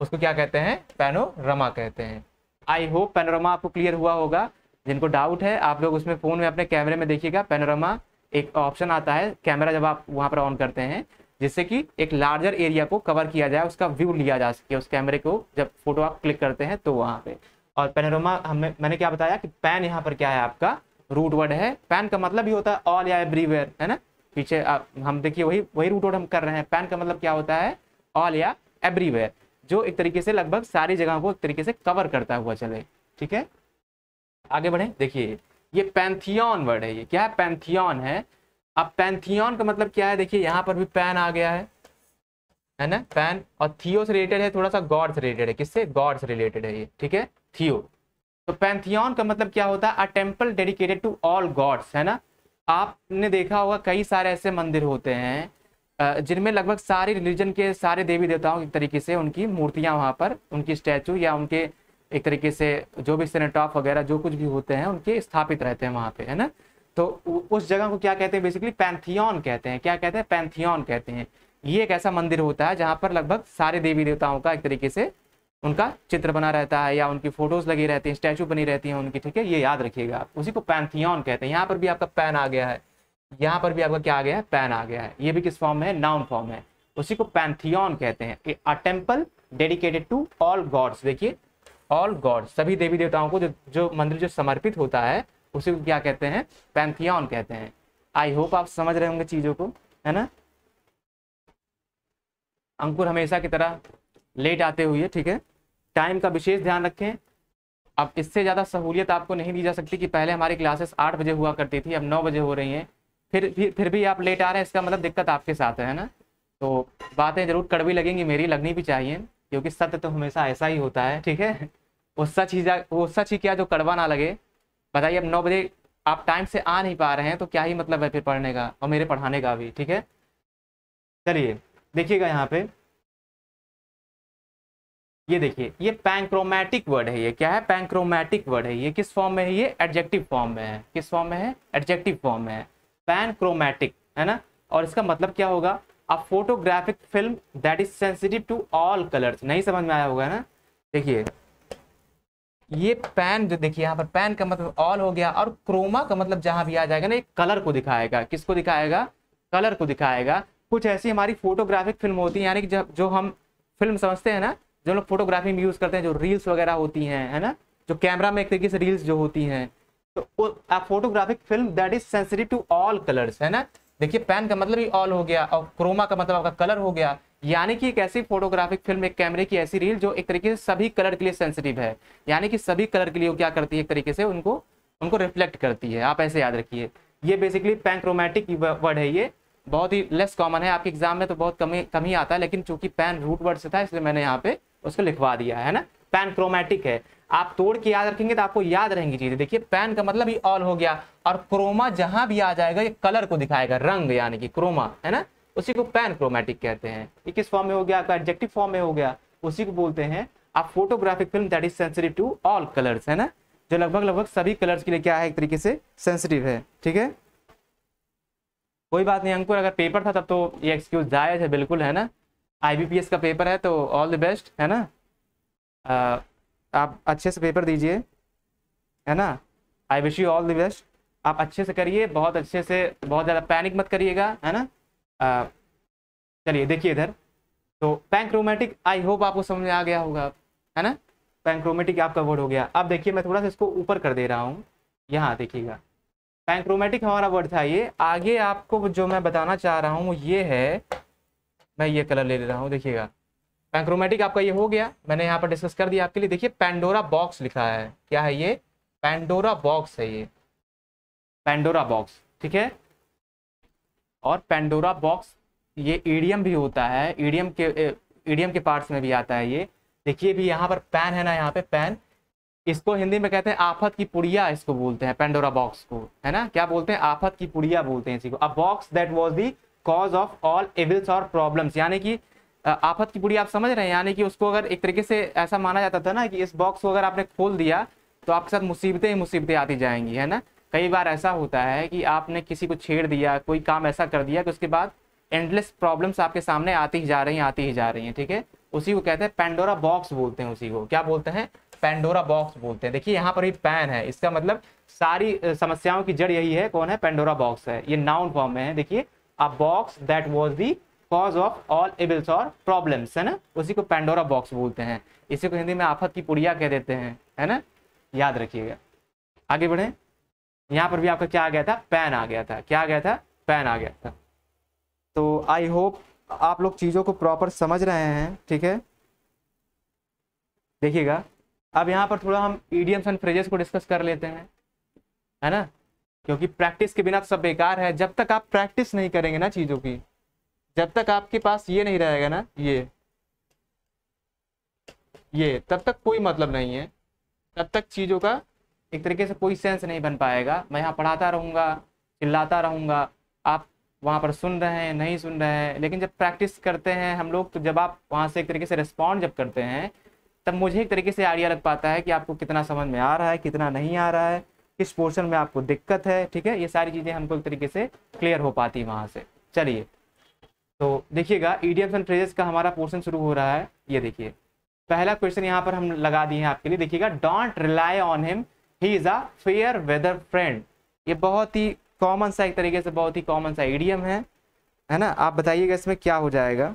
उसको क्या कहते हैं? पैनोरमा कहते हैं। आई होप पैनोरमा आपको क्लियर हुआ होगा। जिनको डाउट है आप लोग उसमें फ़ोन में अपने कैमरे में देखिएगा। पेनोरमा एक ऑप्शन आता है कैमरा जब आप वहाँ पर ऑन करते हैं जिससे कि एक लार्जर एरिया को कवर किया जाए उसका व्यू लिया जा सके। उस कैमरे को जब फ़ोटो आप क्लिक करते हैं तो वहाँ पे। और पेनोरमा हमें मैंने क्या बताया कि पैन यहाँ पर क्या है आपका? रूट वर्ड है। पैन का मतलब ही होता है ऑल या एवरीवेयर है ना? पीछे आ, हम देखिए वही वही रूट वर्ड हम कर रहे हैं। पैन का मतलब क्या होता है? ऑल या एवरीवेयर जो एक तरीके से लगभग सारी जगह को एक तरीके से कवर करता हुआ चले। ठीक है? आगे बढ़े। देखिए, ये पैंथियन वर्ड है ये। क्या है पैंथियन है? अब पैंथियन का मतलब क्या है? देखिए, यहाँ पर भी पैन आ गया है। है ना? पैन और थियो से रिलेटेड है, थोड़ा सा गॉड से रिलेटेड है। किससे? गॉड से रिलेटेड है ये। ठीक है? थियो तो पैंथियन का मतलब क्या होता है? A temple dedicated to all gods है ना? आपने देखा होगा, कई सारे ऐसे मंदिर होते हैं जिनमें लगभग सारे रिलीजन के सारे देवी देवताओं की तरीके से उनकी मूर्तियाँ वहाँ पर, उनकी स्टैचू या उनके एक तरीके से जो भी सेनेटॉफ वगैरह, जो कुछ भी होते हैं, उनके स्थापित रहते हैं वहाँ पे, है ना? तो उस जगह को क्या कहते हैं बेसिकली पैंथियन कहते हैं। क्या कहते हैं? पैंथियन कहते हैं। ये एक ऐसा मंदिर होता है जहाँ पर लगभग सारे देवी देवताओं का एक तरीके से उनका चित्र बना रहता है या उनकी फ़ोटोज़ लगी रहती हैं स्टैचू बनी रहती हैं उनकी, ठीक है? ये याद रखिएगा आप। उसी को पैंथियन कहते हैं। यहाँ पर भी आपका पैन आ गया है। यहाँ पर भी आपका क्या आ गया है? पैन आ गया है। ये भी किस फॉर्म है? नाउन फॉर्म है। उसी को पैंथियन कहते हैं a temple dedicated to all gods देखिए ऑल गॉड सभी देवी देवताओं को जो जो मंदिर जो समर्पित होता है, उसी को क्या कहते हैं? पैंथियन कहते हैं। आई होप आप समझ रहे होंगे चीज़ों को, है ना? अंकुर हमेशा की तरह लेट आते हुए, ठीक है? टाइम का विशेष ध्यान रखें। अब इससे ज़्यादा सहूलियत आपको नहीं दी जा सकती कि पहले हमारी क्लासेस आठ बजे हुआ करती थी, अब नौ बजे हो रही हैं। फिर भी फिर भी आप लेट आ रहे हैं, इसका मतलब दिक्कत आपके साथ है ना? तो बातें ज़रूर कड़वी लगेंगी, मेरी लगनी भी चाहिए, क्योंकि सत्य तो हमेशा ऐसा ही होता है, ठीक है? वो सच ही वो सच ही क्या जो कड़वा ना लगे। बताइए, अब नौ बजे आप टाइम से आ नहीं पा रहे हैं तो क्या ही मतलब है फिर पढ़ने का, और मेरे पढ़ाने का भी, ठीक है? चलिए, देखिएगा यहाँ पे। ये देखिए, ये पैंक्रोमैटिक वर्ड है ये, क्या है? पैंक्रोमैटिक वर्ड है ये, किस फॉर्म में है ये? एडजेक्टिव फॉर्म में है। किस फॉर्म में है? एडजेक्टिव फॉर्म में है। पैनक्रोमैटिक है ना? और इसका मतलब क्या होगा? A photographic film that is sensitive to all colours नहीं समझ में आया होगा ना? देखिए, ये पैन जो देखिए, यहाँ पर पैन का मतलब ऑल हो गया और क्रोमा का मतलब जहाँ भी आ जाएगा ना, एक कलर को दिखाएगा। किसको दिखाएगा? कलर को दिखाएगा। कुछ ऐसी हमारी फोटोग्राफिक फ़िल्म होती है, यानी कि जब जो हम फ़िल्म समझते हैं ना, जो लोग फोटोग्राफी में यूज़ करते हैं, जो रील्स वगैरह होती हैं, है ना? जो कैमरा में एक तरीके से रील्स जो होती हैं तो photographic film that is sensitive to all colours है ना? देखिए पैन का मतलब ही ऑल हो गया और क्रोमा का मतलब आपका कलर हो गया। यानी कि एक ऐसी फोटोग्राफिक फ़िल्म एक कैमरे की ऐसी रील जो एक तरीके से सभी कलर के लिए सेंसिटिव है। यानी कि सभी कलर के लिए क्या करती है? एक तरीके से उनको उनको रिफ्लेक्ट करती है। आप ऐसे याद रखिए। ये बेसिकली पैंक्रोमैटिक वर्ड है ये। बहुत ही लेस कॉमन है। आपके एग्ज़ाम में तो बहुत कम कम ही आता है, लेकिन चूँकि पैन रूट वर्ड से था, इसलिए मैंने यहाँ पे उसको लिखवा दिया, है ना? पैन क्रोमैटिक है। आप तोड़ के याद रखेंगे तो आपको याद रहेंगी चीज़ें। देखिए पैन का मतलब ही ऑल हो गया और क्रोमा जहाँ भी आ जाएगा ये कलर को दिखाएगा रंग यानी कि क्रोमा है ना? उसी को पैन क्रोमेटिक कहते हैं। ये किस फॉर्म में हो गया? आपका एडजेक्टिव फॉर्म में हो गया। उसी को बोलते हैं आप photographic film that is sensitive to all colours है ना? जो लगभग लगभग सभी कलर्स के लिए क्या है? एक तरीके से सेंसिटिव है ठीक है? कोई बात नहीं अंकुर अगर पेपर था तब तो ये एक्सक्यूज जायज़ है बिल्कुल है ना? आईबीपीएस का पेपर है तो ऑल द बेस्ट है ना? आ, आप अच्छे से पेपर दीजिए, है ना? I wish you all the best आप अच्छे से करिए, बहुत अच्छे से, बहुत ज़्यादा पैनिक मत करिएगा, है ना? चलिए, देखिए इधर। तो पैंक्रोमेटिक आई होप आपको समझ में आ गया होगा, है ना? पैंक्रोमेटिक आपका वर्ड हो गया। अब देखिए, मैं थोड़ा सा इसको ऊपर कर दे रहा हूँ। यहाँ देखिएगा। पैंक्रोमेटिक हमारा वर्ड था ये। आगे आपको जो मैं बताना चाह रहा हूँ, ये है, मैं ये कलर ले ले रहा हूँ, देखिएगा। पैंक्रोमेटिक आपका ये हो गया। मैंने यहाँ पर डिस्कस कर दिया आपके लिए। देखिए पेंडोरा बॉक्स लिखा है। क्या है ये? पेंडोरा बॉक्स है ये। पेंडोरा बॉक्स ठीक है? और पेंडोरा बॉक्स ये ईडियम भी होता है। ईडियम के ईडियम के पार्ट्स में भी आता है ये। देखिए, भी यहाँ पर पैन है ना यहाँ पे पैन इसको हिंदी में कहते हैं आफत की पुड़िया, इसको बोलते हैं पेंडोरा बॉक्स को। है ना? क्या बोलते हैं? आफत की पुड़िया बोलते हैं इसी को। A box that was the cause of all evils और प्रॉब्लम्स यानी कि आफत की पुड़िया आप समझ रहे हैं, यानी कि उसको अगर एक तरीके से ऐसा माना जाता था ना कि इस बॉक्स को अगर आपने खोल दिया तो आपके साथ मुसीबतें ही मुसीबतें आती जाएँगी, है ना? कई बार ऐसा होता है कि आपने किसी को छेड़ दिया, कोई काम ऐसा कर दिया कि उसके बाद एंडलेस प्रॉब्लम्स आपके सामने आती ही जा रही हैं, आती ही जा रही हैं, ठीक है? उसी को कहते हैं पेंडोरा बॉक्स बोलते हैं उसी को। क्या बोलते हैं? पेंडोरा बॉक्स बोलते हैं। देखिए, यहाँ पर भी पैन है। इसका मतलब सारी समस्याओं की जड़ यही है, कौन है? पेंडोरा बॉक्स है। ये नाउन फॉर्म में है। देखिए a box that was the cause of all evils और प्रॉब्लम्स है ना? उसी को पेंडोरा बॉक्स बोलते हैं। इसी को हिंदी में आफत की पुड़िया कह देते हैं, है ना? याद रखिएगा। आगे बढ़े। यहाँ पर भी आपका क्या आ गया था? पैन आ गया था। क्या आ गया था? पैन आ गया था। तो आई होप आप लोग चीज़ों को प्रॉपर समझ रहे हैं, ठीक है? देखिएगा। अब यहाँ पर थोड़ा हम ईडियम्स एंड फ्रेजेस को डिस्कस कर लेते हैं, है ना? क्योंकि प्रैक्टिस के बिना तो सब बेकार है। जब तक आप प्रैक्टिस नहीं करेंगे ना चीज़ों की जब तक आपके पास ये नहीं रहेगा ना, ये। ये, तब तक कोई मतलब नहीं है। तब तक चीज़ों का एक तरीके से कोई सेंस नहीं बन पाएगा। मैं यहाँ पढ़ाता रहूँगा, चिल्लाता रहूँगा। आप वहाँ पर सुन रहे हैं, नहीं सुन रहे हैं, लेकिन जब प्रैक्टिस करते हैं हम लोग तो जब आप वहाँ से एक तरीके से रिस्पॉन्ड जब करते हैं, तब मुझे एक तरीके से आइडिया लग पाता है कि आपको कितना समझ में आ रहा है, कितना नहीं आ रहा है, किस पोर्शन में आपको दिक्कत है, ठीक है? ये सारी चीज़ें हमको एक तरीके से क्लियर हो पाती वहाँ से। चलिए। तो देखिएगा ईडियम्स एंड फ्रेजेस का हमारा पोर्शन शुरू हो रहा है। ये देखिए, पहला क्वेश्चन यहाँ पर हम लगा दिए हैं आपके लिए। देखिएगा don't rely on him he is a fair weather friend ये बहुत ही कॉमन सा एक तरीके से बहुत ही कॉमन सा ईडियम है। है ना? आप बताइएगा इसमें क्या हो जाएगा।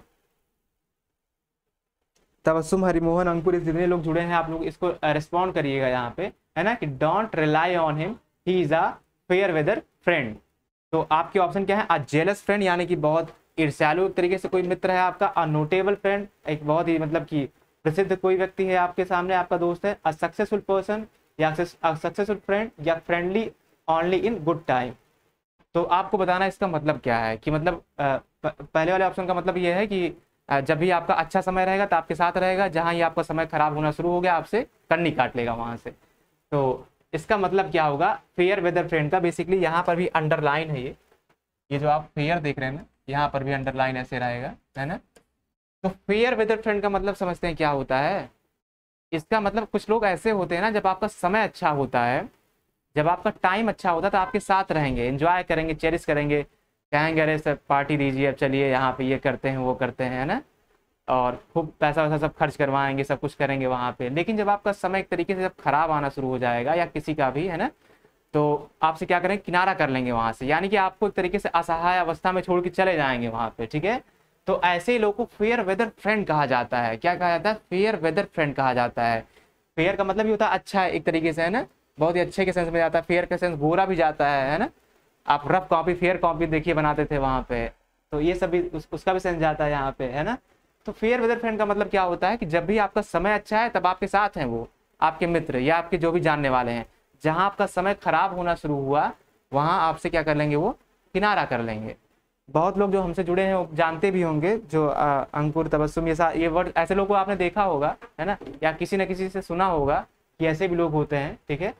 तबसुम हरिमोहन अंकुर जितने लोग जुड़े हैं, आप लोग इसको रिस्पॉन्ड करिएगा यहाँ पे। है ना? कि don't rely on him he is a fair weather friend तो आपके ऑप्शन क्या है? अ जेलस फ्रेंड यानी कि बहुत ईर्ष्यालु तरीके से कोई मित्र है आपका अनोटेबल फ्रेंड एक बहुत ही मतलब कि प्रसिद्ध कोई व्यक्ति है आपके सामने, आपका दोस्त है अ सक्सेसफुल पर्सन या सक्सेसफुल फ्रेंड या friendly only in good time तो आपको बताना इसका मतलब क्या है? कि मतलब पहले वाले ऑप्शन का मतलब ये है कि जब भी आपका अच्छा समय रहेगा तो आपके साथ रहेगा, जहाँ ही आपका समय खराब होना शुरू हो गया, आपसे कन्नी काट लेगा वहाँ से। तो इसका मतलब क्या होगा? फेयर वेदर फ्रेंड का बेसिकली यहाँ पर भी अंडरलाइन है ये। ये जो आप फेयर देख रहे हैं ना यहाँ पर भी अंडरलाइन ऐसे रहेगा, है ना? तो फेयर वेदर फ्रेंड का मतलब समझते हैं क्या होता है? इसका मतलब कुछ लोग ऐसे होते हैं ना, जब आपका समय अच्छा होता है, जब आपका टाइम अच्छा होता है तो आपके साथ रहेंगे एंजॉय करेंगे चेरिस करेंगे, कहेंगे, अरे, सर पार्टी दीजिए, अब चलिए, यहाँ पे ये करते हैं, वो करते हैं, है ना? और खूब पैसा वैसा सब खर्च करवाएँगे, सब कुछ करेंगे वहाँ पे। लेकिन जब आपका समय एक तरीके से जब खराब आना शुरू हो जाएगा, या किसी का भी, है ना? तो आपसे क्या करेंगे किनारा कर लेंगे वहाँ से। यानी कि आपको एक तरीके से असहाय अवस्था में छोड़ के चले जाएँगे वहाँ पे ठीक है? तो ऐसे ही लोगों को फेयर वेदर फ्रेंड कहा जाता है। क्या कहा जाता है? फेयर वेदर फ्रेंड कहा जाता है। फेयर का मतलब ये होता है अच्छा एक तरीके से है ना? बहुत ही अच्छे के सेंस में जाता है। फेयर का सेंस बुरा भी जाता है है ना? आप रफ कॉपी फेयर कॉपी देखिए बनाते थे वहाँ पे। तो ये सब भी उस, उसका भी सेंस जाता है यहाँ पे है ना? तो फेयर वेदर फ्रेंड का मतलब क्या होता है कि जब भी आपका समय अच्छा है तब आपके साथ हैं वो आपके मित्र या आपके जो भी जानने वाले हैं। जहाँ आपका समय खराब होना शुरू हुआ वहाँ आपसे क्या कर लेंगे वो? किनारा कर लेंगे। बहुत लोग जो हमसे जुड़े हैं वो जानते भी होंगे जो आ, अंकुर तबस्सुम ये ये वर्ड ऐसे लोगों को आपने देखा होगा है ना? या किसी न किसी से सुना होगा कि ऐसे भी लोग होते हैं ठीक है?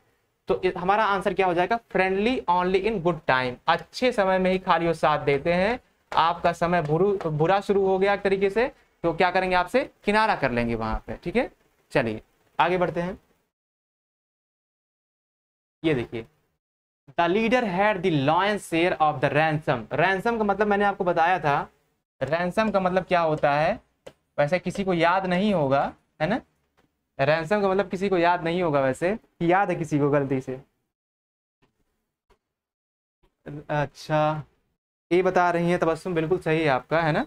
तो हमारा आंसर क्या हो जाएगा? Friendly only in good time अच्छे समय में ही खाली वो साथ देते हैं। आपका समय बुरु बुरा शुरू हो गया एक तरीके से तो क्या करेंगे आपसे? किनारा कर लेंगे वहाँ पे ठीक है? चलिए आगे बढ़ते हैं। ये देखिए। The leader had the lion share of the ransom ransom का मतलब मैंने आपको बताया था। रैंसम का मतलब क्या होता है? वैसे किसी को याद नहीं होगा, है ना? रैंसम का मतलब किसी को याद नहीं होगा वैसे याद है किसी को गलती से। अच्छा ये बता रही है, तबस्सुम बिल्कुल सही है आपका, है ना?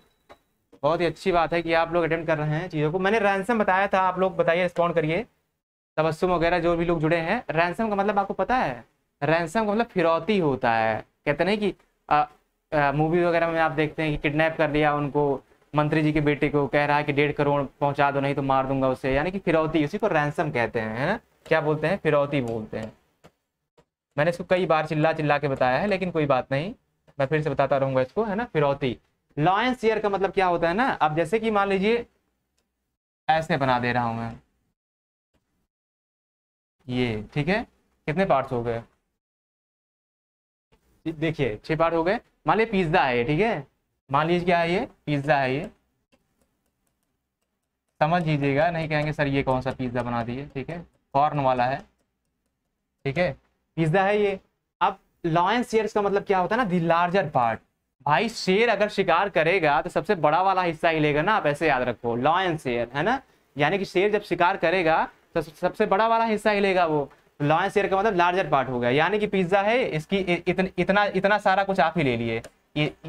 बहुत ही अच्छी बात है कि आप लोग अटेंड कर रहे हैं चीज़ों को। मैंने रैंसम बताया था, आप लोग बताइए रिस्पॉन्ड करिए। तबस्सुम वगैरह जो भी लोग जुड़े हैं रैंसम का मतलब आपको पता है? रैंसम का मतलब फिरौती होता है। कहते नहीं कि मूवी वगैरह में आप देखते हैं कि किडनैप कर लिया उनको, मंत्री जी के बेटे को कह रहा है कि डेढ़ करोड़ पहुँचा दो, नहीं तो मार दूँगा उसे। यानी कि फिरौती, उसी को रैंसम कहते हैं, है ना? क्या बोलते हैं? फिरौती बोलते हैं। मैंने इसको कई बार चिल्ला चिल्ला के बताया है, लेकिन कोई बात नहीं। मैं फिर से बताता रहूँगा इसको, है ना? फिरौती। लॉयन शेयर का मतलब क्या होता है ना? अब जैसे कि मान लीजिए ऐसे बना दे रहा हूँ मैं। ये, ठीक है? कितने पार्ट्स हो गए? देखिए, छह पार्ट हो गए। मान लीजिए पिज्जा है ठीक है? मान लीजिए क्या है ये? पिज्जा है ये। समझ लीजिएगा, नहीं कहेंगे, सर, ये कौन सा पिज्जा बना दिए? ठीक है? कॉर्न वाला है। ठीक है? पिज्जा है ये। अब लॉयन शेयर का मतलब क्या होता है ना? दी लार्जर पार्ट भाई शेर अगर शिकार करेगा तो सबसे बड़ा वाला हिस्सा ही लेगा ना? आप ऐसे याद रखो। लॉयन शेयर है ना? यानी कि शेर जब शिकार करेगा सबसे बड़ा वाला हिस्सा ही लेगा वो। लॉयन शेयर का मतलब लार्जर पार्ट हो गया। यानी कि पिज्जा है इसकी इतन, इतना इतना सारा कुछ आप ही ले लिए।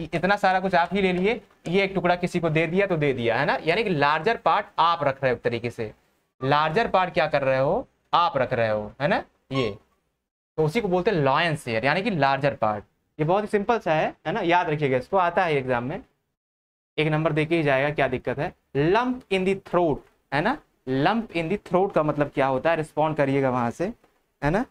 इतना सारा कुछ आप ही ले लिए ये एक टुकड़ा किसी को दे दिया तो दे दिया है ना? यानी कि लार्जर पार्ट आप रख रहे हो तरीके से। लार्जर पार्ट क्या कर रहे हो? आप रख रहे हो है ना? ये। तो उसी को बोलते हैं लॉयन शेयर यानी कि लार्जर पार्ट ये बहुत ही सिंपल सा है है ना? याद रखिएगा इसको आता है एग्ज़ाम में। एक नंबर देके ही जाएगा क्या दिक्कत है? लंप इन दी थ्रोट है ना? लंप इन दी थ्रोट का मतलब क्या होता है? रिस्पॉन्ड करिएगा वहाँ से, है ना?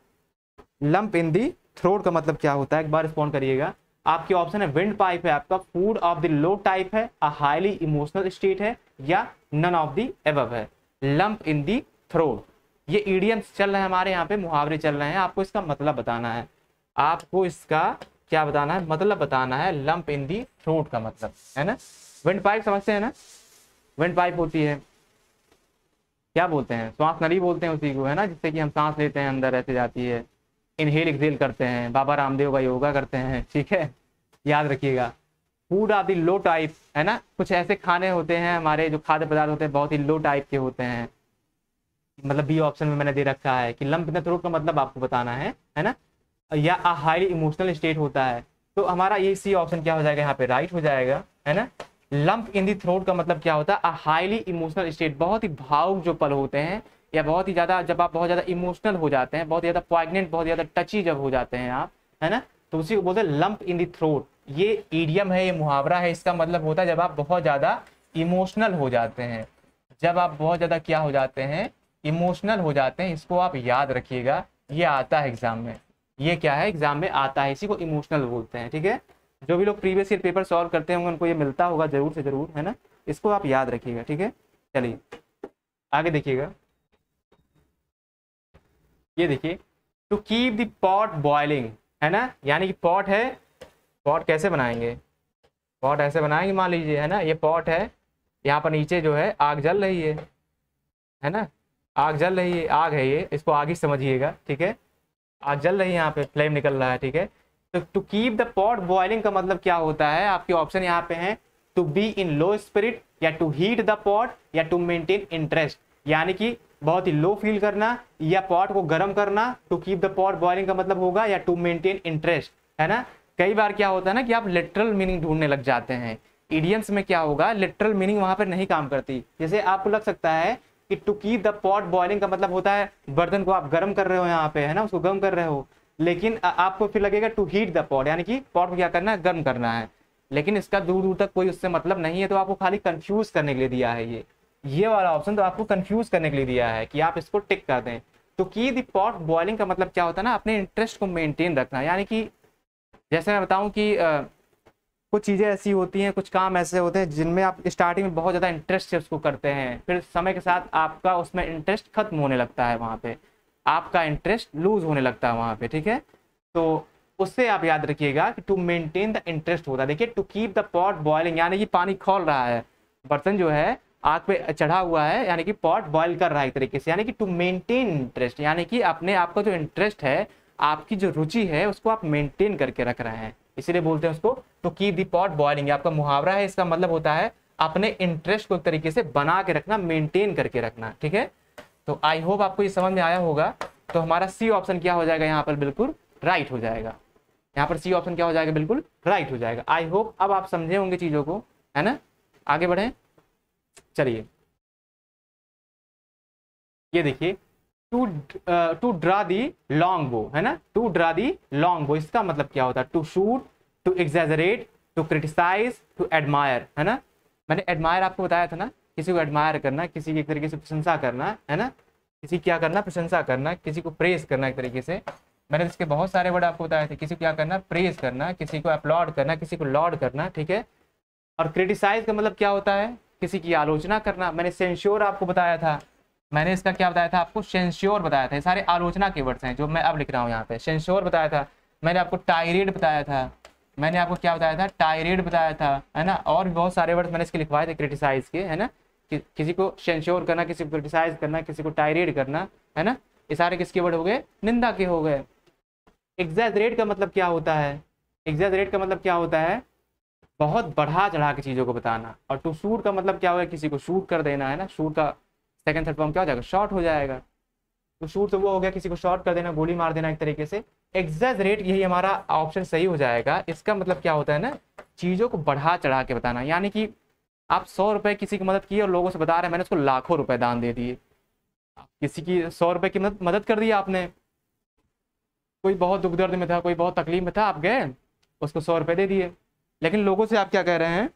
लंप इन दी थ्रोट का मतलब क्या होता है? एक बार रिस्पॉन्ड करिएगा। आपके ऑप्शन है विंड पाइप है आपका food of the low type है अ हाईली इमोशनल स्टेट है, या नन ऑफ़ दी एबव है। लंप इन दी थ्रोट ये ईडियम्स चल रहे हैं हमारे यहाँ पे, मुहावरे चल रहे हैं। आपको इसका मतलब बताना है। आपको इसका क्या बताना है? मतलब बताना है लंप इन दी थ्रोट का मतलब है ना? विंड पाइप समझते हैं ना? विंड पाइप होती है। क्या बोलते हैं? श्वास नली बोलते हैं उसी को, है ना? जिससे कि हम सांस लेते हैं, अंदर ऐसे जाती है। इनहेल एक्सेल करते हैं। बाबा रामदेव का योगा करते हैं, ठीक है? याद रखिएगा। फ़ूड आदि लो टाइप है ना? कुछ ऐसे खाने होते हैं, हमारे जो खाद्य पदार्थ होते हैं, बहुत ही लो टाइप के होते हैं। मतलब बी ऑप्शन में मैंने दे रखा है कि लंप इन थ्रोट का मतलब आपको बताना है है ना? या अ हाईली इमोशनल स्टेट होता है। तो हमारा ये सी ऑप्शन क्या हो जाएगा यहाँ पे? राइट हो जाएगा, है ना? लंप इन दी थ्रोट का मतलब क्या होता है? अ हाईली इमोशनल स्टेट बहुत ही भावुक जो पल होते हैं, या बहुत ही ज़्यादा जब आप बहुत ज़्यादा इमोशनल हो जाते हैं, बहुत ज़्यादा पॉइगनेंट बहुत ज़्यादा टची जब हो जाते हैं आप, है ना? तो उसी को बोलते हैं लंप इन दी थ्रोट ये ईडियम है, ये मुहावरा है, इसका मतलब होता है जब आप बहुत ज़्यादा इमोशनल हो जाते हैं। जब आप बहुत ज़्यादा क्या हो जाते हैं? इमोशनल हो जाते हैं, इसको आप याद रखिएगा। ये आता है एग्ज़ाम में। ये क्या है? एग्ज़ाम में आता है, इसी को इमोशनल बोलते हैं, ठीक है? जो भी लोग प्रीवियस ईयर पेपर सॉल्व करते होंगे, उनको ये मिलता होगा ज़रूर से ज़रूर, है ना? इसको आप याद रखिएगा, ठीक है? चलिए, आगे देखिएगा। ये देखिए to keep the pot boiling है ना? यानी कि पॉट है पॉट कैसे बनाएँगे? पॉट ऐसे बनाएँगे, मान लीजिए, है ना? ये पॉट है, यहाँ पर नीचे जो है, आग जल रही है है ना? आग जल रही है, आग है ये, इसको आग ही समझिएगा, ठीक है? आग जल रही है यहाँ पे फ्लेम निकल रहा है, ठीक है? To keep the pot boiling का मतलब क्या होता है? आपके ऑप्शन यहाँ पे है to be in low spirit या टू हीट द पॉट या टू मेंटेन इंटरेस्ट यानी कि बहुत ही लो फील करना या पॉट को गर्म करना to keep the pot boiling का मतलब होगा या टू मेंटेन इंटरेस्ट है ना? कई बार क्या होता है ना कि आप लिटरल मीनिंग ढूँढने लग जाते हैं। इडियम्स में क्या होगा? लिटरल मीनिंग वहाँ पर नहीं काम करती। जैसे आपको लग सकता है कि to keep the pot boiling का मतलब होता है, बर्तन को आप गर्म कर रहे हो यहाँ पे, है ना? उसको गर्म कर रहे हो। लेकिन आपको फिर लगेगा टू हीट द पॉट यानी कि पॉट को क्या करना है? गर्म करना है। लेकिन इसका दूर दूर तक कोई उससे मतलब नहीं है तो आपको खाली कंफ्यूज करने के लिए दिया है ये। ये वाला ऑप्शन तो आपको कंफ्यूज करने के लिए दिया है कि आप इसको टिक कर दें। तो की द पॉट बॉइलिंग का मतलब क्या होता है ना? अपने इंटरेस्ट को मेनटेन रखना। यानी कि जैसे मैं बताऊँ कि आ, कुछ चीज़ें ऐसी होती हैं कुछ काम ऐसे होते हैं जिनमें आप स्टार्टिंग में बहुत ज़्यादा इंटरेस्ट से उसको करते हैं। फिर समय के साथ आपका उसमें इंटरेस्ट खत्म होने लगता है वहाँ पे। आपका इंटरेस्ट लूज होने लगता है वहाँ पे, ठीक है? तो उससे आप याद रखिएगा कि टू मेंटेन द इंटरेस्ट होता है। देखिए to keep the pot boiling यानी कि पानी खोल रहा है। बर्तन जो है, आग पे चढ़ा हुआ है, यानी कि पॉट बॉयल कर रहा है एक तरीके से। यानी कि टू मेंटेन इंटरेस्ट यानी कि अपने आपका जो इंटरेस्ट है, आपकी जो रुचि है, उसको आप मेंटेन करके रख रहे हैं। इसीलिए बोलते हैं उसको to keep the pot boiling आपका मुहावरा है, इसका मतलब होता है अपने इंटरेस्ट को एक तरीके से बना के रखना मेंटेन करके रखना, ठीक है? तो आई होप आपको ये समझ में आया होगा। तो हमारा सी ऑप्शन क्या हो जाएगा यहाँ पर? बिल्कुल राइट हो जाएगा। यहाँ पर सी ऑप्शन क्या हो जाएगा? बिल्कुल राइट हो जाएगा। आई होप अब आप समझे होंगे चीज़ों को, है ना? आगे बढ़े। चलिए। ये देखिए to to draw the long bow है ना? टू ड्रा दी लॉन्ग बो इसका मतलब क्या होता है? To shoot to exaggerate to criticise to admire है ना? मैंने एडमायर आपको बताया था ना? किसी को एडमायर करना, किसी की एक तरीके से प्रशंसा करना, है ना? किसी क्या करना, प्रशंसा करना, किसी को प्रेस करना एक तरीके से। मैंने इसके बहुत सारे वर्ड आपको बताए थे। किसी को क्या करना प्रेस करना, किसी को अपलॉड करना, किसी को लॉड करना, ठीक है? और क्रिटिसाइज का मतलब क्या होता है? किसी की आलोचना करना। मैंने सेंश्योर आपको बताया था। मैंने इसका क्या बताया था? आपको सेंश्योर बताया था। सारे आलोचना के वर्ड्स हैं जो मैं अब लिख रहा हूँ यहाँ पे। सेंश्योर बताया था। मैंने आपको टायरेड बताया था। मैंने आपको क्या बताया था? टायरेड बताया था, है ना? और भी बहुत सारे वर्ड्स मैंने इसके लिखवाए थे क्रिटिसाइज के, है ना? किसी को सेंश्योर करना, किसी को क्रिटिसाइज करना, किसी को टायरेड करना, है ना? ये सारे किसके वर्ड हो गए? निंदा के हो गए। एग्जैजरेट का मतलब क्या होता है? एग्जैजरेट का मतलब क्या होता है? बहुत बढ़ा चढ़ा के चीज़ों को बताना। और टू शूट का मतलब क्या होगा? किसी को शूट कर देना, है ना? शूट का सेकंड थर्ड फॉर्म क्या हो जाएगा? शॉर्ट हो जाएगा। तो शूट तो वो हो गया, किसी को शॉर्ट कर देना, गोली मार देना एक तरीके से। एग्जैजरेट यही हमारा ऑप्शन सही हो जाएगा। इसका मतलब क्या होता है ना? चीज़ों को बढ़ा चढ़ा के बताना। यानी कि आप सौ रुपए किसी की मदद की और लोगों से बता रहे हैं, मैंने उसको लाखों रुपए दान दे दिए। किसी की सौ रुपए की मदद मदद कर दी आपने। कोई बहुत दुख दर्द में था, कोई बहुत तकलीफ़ में था, आप गए, उसको सौ रुपए दे दिए। लेकिन लोगों से आप क्या कह रहे हैं?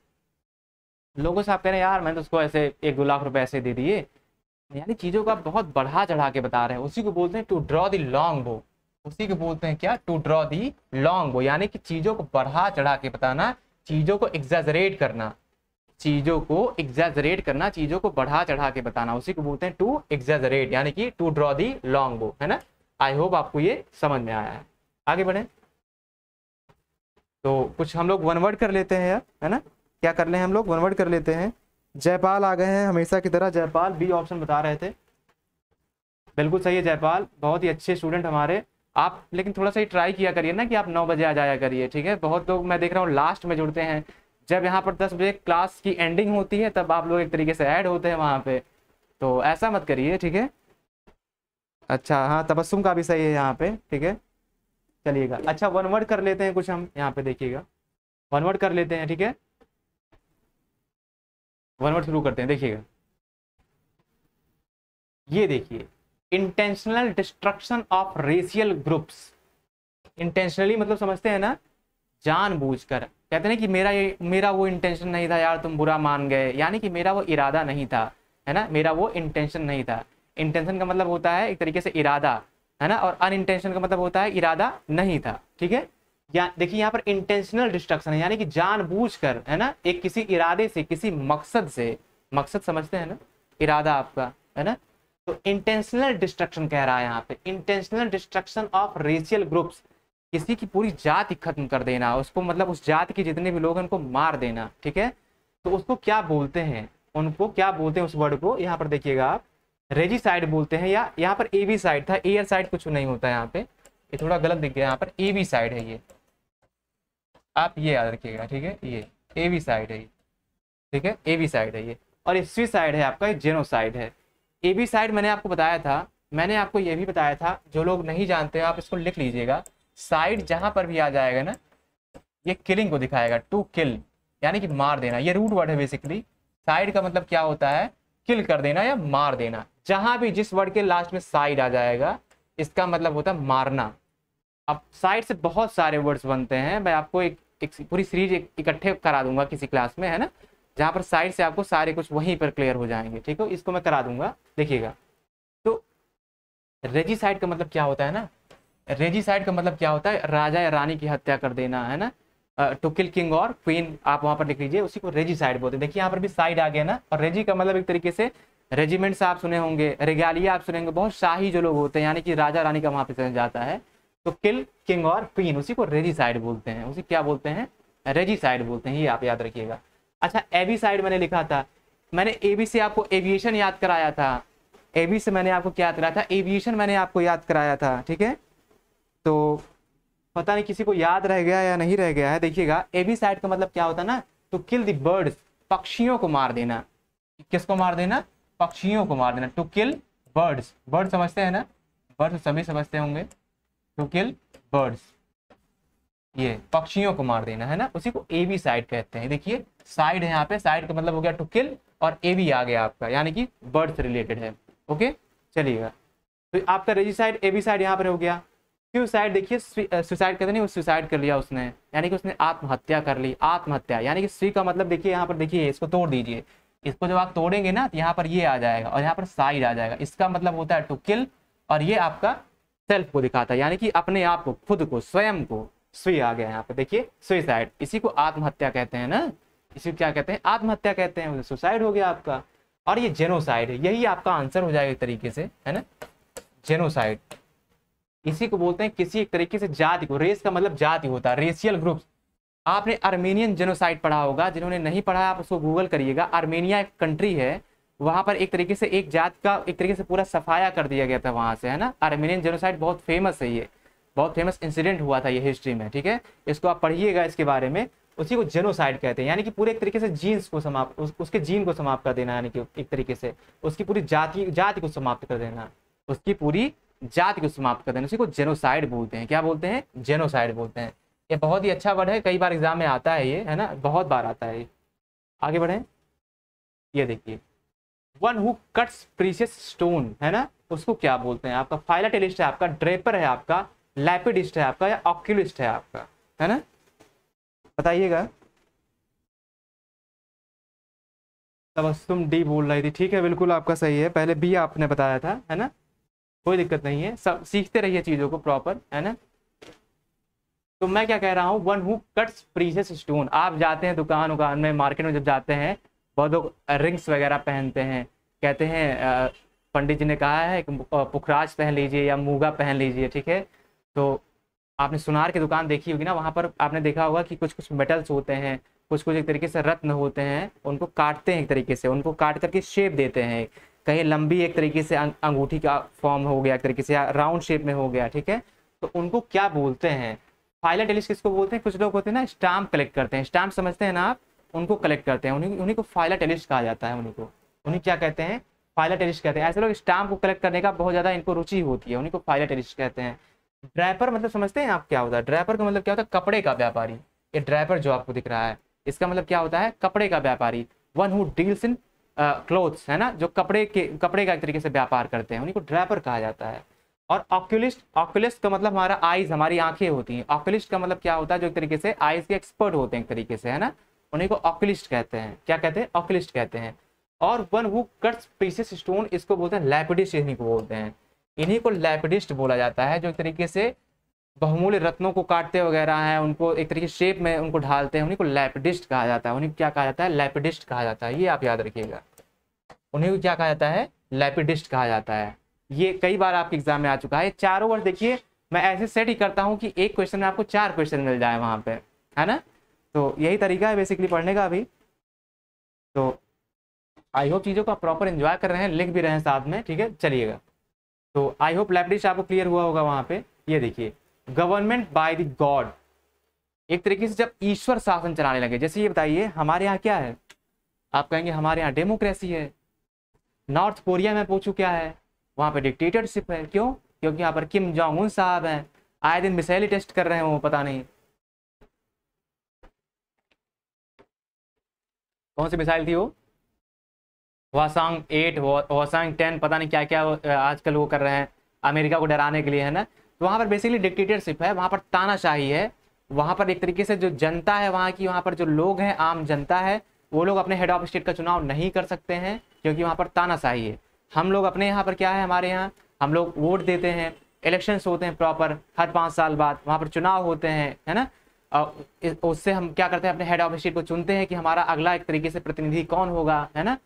लोगों से आप कह रहे हैं, यार, मैंने तो उसको ऐसे एक दो लाख रुपए ऐसे दे दिए। यानी चीज़ों को बहुत बढ़ा चढ़ा के बता रहे हैं। उसी को बोलते हैं टू ड्रॉ दी लॉन्ग बो उसी को बोलते हैं क्या? टू ड्रॉ दी लॉन्ग बो यानी कि चीज़ों को बढ़ा चढ़ा के बताना, चीज़ों को एग्जेजरेट करना। चीज़ों को एग्जेजरेट करना, चीज़ों को बढ़ा चढ़ा के बताना। उसी को बोलते हैं टू एग्जेजरेट यानी कि to draw the long bow है ना? आई होप आपको ये समझ में आया है। आगे बढ़े। तो कुछ हम लोग वन वर्ड कर लेते हैं यार, है ना? क्या कर ले हम लोग? वन वर्ड कर लेते हैं। जयपाल आ गए हैं हमेशा की तरह। जयपाल बी ऑप्शन बता रहे थे। बिल्कुल सही है जयपाल। बहुत ही अच्छे स्टूडेंट हमारे। आप लेकिन थोड़ा सा ही ट्राई किया करिए ना कि आप नौ बजे आ जाया करिए, ठीक है? बहुत लोग, मैं देख रहा हूँ लास्ट में जुड़ते हैं। जब यहाँ पर दस बजे क्लास की एंडिंग होती है, तब आप लोग एक तरीके से ऐड होते हैं वहाँ पे। तो ऐसा मत करिए, ठीक है? अच्छा हाँ तबस्सुम का भी सही है यहाँ पे, ठीक है? चलिएगा। अच्छा वन वर्ड कर लेते हैं कुछ हम यहाँ पे, देखिएगा। वन वर्ड कर लेते हैं, ठीक है? वन वर्ड शुरू करते हैं, देखिएगा। ये देखिए intentional destruction of racial groups intentionally मतलब समझते हैं ना? जानबूझकर। कहते हैं कि मेरा ये, मेरा वो इंटेंशन नहीं था यार, तुम बुरा मान गए। यानी कि मेरा वो इरादा नहीं था, है ना? मेरा वो इंटेंशन नहीं था। इंटेंशन का मतलब होता है एक तरीके से इरादा, है ना? और अनइंटेंशन का मतलब होता है इरादा नहीं था, ठीक है? या, देखिए यहाँ पर इंटेंशनल डिस्ट्रक्शन है, यानी कि जानबूझकर, है ना? एक किसी इरादे से, किसी मकसद से, मकसद समझते हैं ना? इरादा आपका, है ना? तो इंटेंशनल डिस्ट्रक्शन कह रहा है यहाँ पे। Intentional destruction of racial groups किसी की पूरी जाति खत्म कर देना, उसको मतलब उस जाति के जितने भी लोग हैं उनको मार देना, ठीक है? तो उसको क्या बोलते हैं? उनको क्या बोलते हैं उस वर्ड को? यहाँ पर देखिएगा आप। रेजी साइड बोलते हैं या यहाँ पर ए बी साइड था। एयर साइड कुछ नहीं होता है यहाँ पे। ये थोड़ा गलत दिख गया यहाँ पर। ए बी साइड है ये। आप ये याद रखिएगा, ठीक है? ये ए बी साइड है ये। ठीक है? ए बी साइड है ये। और ये सी साइड है आपका जेनो साइड है। ए बी साइड मैंने आपको बताया था। मैंने आपको ये भी बताया था। जो लोग नहीं जानते आप इसको लिख लीजिएगा। साइड जहाँ पर भी आ जाएगा ना ये किलिंग को दिखाएगा टू किल यानी कि मार देना। ये रूट वर्ड है बेसिकली साइड का मतलब क्या होता है? किल कर देना या मार देना। जहाँ भी जिस वर्ड के लास्ट में साइड आ जाएगा इसका मतलब होता है मारना। अब साइड से बहुत सारे वर्ड्स बनते हैं। मैं आपको एक, एक पूरी सीरीज़ इकट्ठे करा दूँगा किसी क्लास में है ना? जहाँ पर साइड से आपको सारे कुछ वहीं पर क्लियर हो जाएँगे ठीक है? इसको मैं करा दूँगा देखिएगा। तो रेजी साइड का मतलब क्या होता है ना? रेजी साइड का मतलब क्या होता है? राजा या रानी की हत्या कर देना, है ना? टू किल किंग और क्वीन आप वहाँ पर लिख लीजिए, उसी को रेजी साइड बोलते हैं। देखिए, यहाँ पर भी साइड आ गया ना, और रेजी का मतलब एक तरीके से रेजिमेंट्स आप सुने होंगे रेगालिया आप सुनेंगे बहुत शाही जो लोग होते हैं, यानी कि राजा रानी का वहाँ पे जाता है तो किल किंग और क्वीन उसी को रेजी साइड बोलते हैं। उसी क्या बोलते हैं? रेजी साइड बोलते हैं, ये आप याद रखिएगा। अच्छा एबी साइड मैंने लिखा था। मैंने एबी से आपको एविएशन याद कराया था। एबी से मैंने आपको क्या याद कराया था? एविएशन मैंने आपको याद कराया था, ठीक है? तो पता नहीं किसी को याद रह गया या नहीं रह गया है। देखिएगा एबी साइड का मतलब क्या होता है ना? टू किल द बर्ड्स पक्षियों को मार देना। किसको मार देना? पक्षियों को मार देना। टू किल बर्ड्स बर्ड समझते हैं ना? बर्ड सभी समझते होंगे। टू किल बर्ड्स ये, पक्षियों को मार देना, है ना? उसी को ए बी साइड कहते हैं। देखिए साइड है यहाँ पे। साइड का मतलब हो गया टू किल और ए बी आ गया आपका। यानी कि बर्ड से रिलेटेड है। ओके चलिएगा। तो आपका रेजी साइड ए बी साइड यहाँ पर हो गया। सुसाइड देखिए सुसाइड कहते नहीं सुसाइड कर लिया उसने। यानी कि उसने आत्महत्या कर ली, आत्महत्या। यानी कि सी का मतलब देखिए, यहाँ पर देखिए, इसको तोड़ दीजिए। इसको जब आप तोड़ेंगे ना तो यहाँ पर ये आ जाएगा और यहाँ पर साइड आ जाएगा। इसका मतलब होता है टू किल और ये आपका सेल्फ को दिखाता है। यानी कि अपने आप को, खुद को, स्वयं को सुई आ गया यहाँ पर देखिए सुइसाइड इसी को आत्महत्या कहते हैं ना। इसी क्या कहते हैं? आत्महत्या कहते हैं। सुसाइड हो गया आपका। और ये जेनोसाइड है। यही आपका आंसर हो जाएगा एक तरीके से, है ना? जेनोसाइड इसी को बोलते हैं किसी एक तरीके से जाति को रेस का मतलब जाति होता है रेशियल ग्रुप्स आपने आर्मेनियन जेनोसाइड पढ़ा होगा जिन्होंने नहीं पढ़ा आप उसको गूगल करिएगा। आर्मेनिया एक कंट्री है वहाँ पर एक तरीके से एक जात का एक तरीके से पूरा सफाया कर दिया गया था वहाँ से है ना? आर्मेनियन जेनोसाइड बहुत फ़ेमस है ये। बहुत फ़ेमस इंसिडेंट हुआ था ये हिस्ट्री में ठीक है? इसको आप पढ़िएगा इसके बारे में। उसी को जेनोसाइड कहते हैं यानी कि पूरे एक तरीके से जीन्स को समाप्त उस, उसके जीन को समाप्त कर देना यानी कि एक तरीके से उसकी पूरी जाति जाति को समाप्त कर देना उसकी पूरी जाति को समाप्त कर देना। उसी को जेनोसाइड बोलते हैं। क्या बोलते हैं? जेनोसाइड बोलते हैं। ये बहुत ही अच्छा वर्ड है। कई बार एग्ज़ाम में आता है ये, है ना? बहुत बार आता है ये। आगे बढ़े। ये देखिए। One who cuts precious stone है ना? उसको क्या बोलते हैं? आपका फाइलाटेलिस्ट है, आपका ड्रेपर है, आपका लैपिडिस्ट है, आपका या ऑक्यूलिस्ट है आपका, है ना? बताइएगा। तुम डी बोल रही थी। ठीक है, बिल्कुल आपका सही है। पहले बी आपने बताया था, है ना? कोई दिक्कत नहीं है। सब सीखते रहिए चीज़ों को प्रॉपर है ना? तो मैं क्या कह रहा हूँ one who cuts precious stone आप जाते हैं दुकान, उकान में मार्केट में जब जाते हैं, बहुत लोग रिंग्स वगैरह पहनते हैं। कहते हैं पंडित जी ने कहा है कि पुखराज पहन लीजिए या मूगा पहन लीजिए, ठीक है? तो आपने सुनार की दुकान देखी होगी ना, वहाँ पर आपने देखा होगा कि कुछ कुछ मेटल्स होते हैं कुछ कुछ एक तरीके से रत्न होते हैं, उनको काटते हैं एक तरीके से, उनको काट करके शेप देते हैं। कहीं लंबी एक तरीके से अंगूठी का फॉर्म हो गया, एक तरीके से या राउंड शेप में हो गया, ठीक है? तो उनको क्या बोलते हैं? फाइलाटेलिस्ट किसको बोलते हैं? कुछ लोग होते हैं ना स्टाम्प कलेक्ट करते हैं। स्टाम्प समझते हैं ना आप? उनको कलेक्ट करते हैं। उन्हीं उन्हीं को फाइलाटेलिस्ट कहा जाता है उन्हीं को। उन्हीं क्या कहते हैं? फाइलाटेलिस्ट कहते हैं। ऐसे लोग स्टाम्प को कलेक्ट करने का बहुत ज़्यादा इनको रुचि होती है। उन्हीं को फाइलाटेलिस्ट कहते हैं। ड्राइपर मतलब समझते हैं आप क्या होता है? ड्राइपर का मतलब क्या होता है? कपड़े का व्यापारी। ये ड्राइपर जो आपको दिख रहा है, इसका मतलब क्या होता है? कपड़े का व्यापारी। One who deals in clothes है ना? जो कपड़े के, कपड़े का एक तरीके से व्यापार करते हैं, उन्हीं को ड्राइपर कहा जाता है। और ऑक्यूलिस्ट ऑक्यूलिस्ट का मतलब हमारा आईज हमारी आँखें होती हैं। ऑक्यूलिस्ट का मतलब क्या होता है? जो एक तरीके से आईज के एक्सपर्ट होते हैं एक तरीके से, है ना? उन्हीं को ऑक्यूलिस्ट कहते हैं। क्या कहते हैं? ऑक्यूलिस्ट कहते हैं। और one who cuts pieces stone इसको बोलते हैं लैपिडिस्ट इन्हीं को बोलते हैं। इन्हीं को लैपिडिस्ट बोला जाता है, जो एक तरीके से बहुमूल्य रत्नों को काटते वगैरह हैं, उनको एक तरीके शेप में उनको ढालते हैं, उन्हीं को लैपिडिस्ट कहा जाता है। उन्हें क्या कहा जाता है? लैपिडिस्ट कहा जाता है। ये आप याद रखिएगा। उन्हें क्या कहा जाता है? लैपिडिस्ट कहा जाता है। ये कई बार आपके एग्ज़ाम में आ चुका है। चारों वर्ड देखिए, मैं ऐसे सेट ही करता हूँ कि एक क्वेश्चन में आपको चार क्वेश्चन मिल जाए वहाँ पे, है ना? तो यही तरीका है बेसिकली पढ़ने का अभी। तो आई होप चीज़ों को आप प्रॉपर इन्जॉय कर रहे हैं, लिख भी रहे हैं साथ में, ठीक है? चलिएगा। तो आई होप लैपडिश आपको क्लियर हुआ होगा वहाँ पे। ये देखिए। गवर्नमेंट बाय द गॉड एक तरीके से जब ईश्वर शासन चलाने लगे, जैसे ये बताइए, हमारे यहाँ क्या है? आप कहेंगे, हमारे यहाँ डेमोक्रेसी है। नॉर्थ कोरिया में पूछू क्या है? वहाँ पे डिक्टेटरशिप है। क्यों? क्योंकि यहाँ पर किम जोंग उन साहब हैं। आए दिन मिसाइल टेस्ट कर रहे हैं वो पता नहीं। कौन सी मिसाइल थी वो? वासांग एट वासांग टेन पता नहीं क्या क्या आजकल वो कर रहे हैं। अमेरिका को डराने के लिए, है ना? वहाँ पर बेसिकली डिक्टेटरशिप है, वहाँ पर तानाशाही है, वहाँ पर एक तरीके से जो जनता है, वहाँ की वहाँ पर जो लोग हैं, आम जनता है, वो लोग अपने हेड ऑफ़ स्टेट का चुनाव नहीं कर सकते हैं, क्योंकि वहाँ पर तानाशाही है। हम लोग अपने यहाँ पर क्या है हमारे यहाँ? हम लोग वोट देते हैं इलेक्शंस होते हैं प्रॉपर हर पाँच साल बाद वहाँ पर चुनाव होते हैं, है ना? और उससे हम क्या करते हैं, अपने हेड ऑफ़ स्टेट को चुनते हैं कि हमारा अगला एक तरीके से प्रतिनिधि कौन होगा, है ना?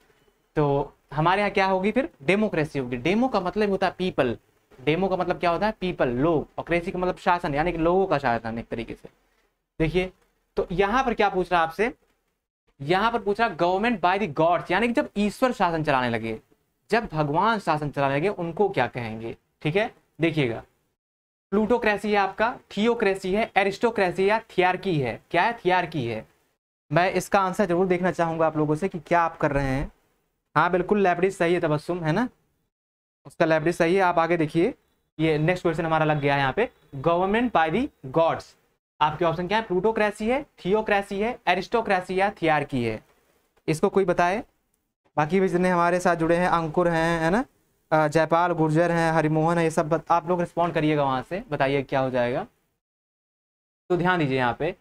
तो हमारे यहाँ क्या होगी फिर? डेमोक्रेसी होगी। डेमो का मतलब होता है पीपल डेमो का मतलब क्या होता है? पीपल लोग। और क्रेसी का मतलब शासन, यानी कि लोगों का शासन एक तरीके से। देखिए तो यहाँ पर क्या पूछ रहा आपसे? यहाँ पर पूछा गवर्नमेंट बाय द गॉड्स यानी कि जब ईश्वर शासन चलाने लगे, जब भगवान शासन चलाने लगे, उनको क्या कहेंगे? ठीक है? देखिएगा। प्लूटोक्रेसी है आपका थियोक्रेसी है एरिस्टोक्रेसी या थियारकी है? क्या है? थियारकी है। मैं इसका आंसर ज़रूर देखना चाहूँगा आप लोगों से कि क्या आप कर रहे हैं। हाँ बिल्कुल लाइब्रेरी सही है तबस्सुम, है ना? उसका लाइब्रेरी सही है, आप आगे देखिए। ये नेक्स्ट क्वेश्चन हमारा लग गया है यहाँ पे। गवर्नमेंट बाय दी गॉड्स आपके ऑप्शन क्या है? प्लूटोक्रेसी है थियोक्रेसी है एरिस्टोक्रेसी या थियारकी है। इसको कोई बताए? बाकी भी जितने हमारे साथ जुड़े हैं, अंकुर हैं, है ना? जयपाल, गुर्जर हैं, हरिमोहन है, ये सब आप लोग रिस्पॉन्ड करिएगा वहाँ से, बताइए क्या हो जाएगा। तो ध्यान दीजिए यहाँ पे।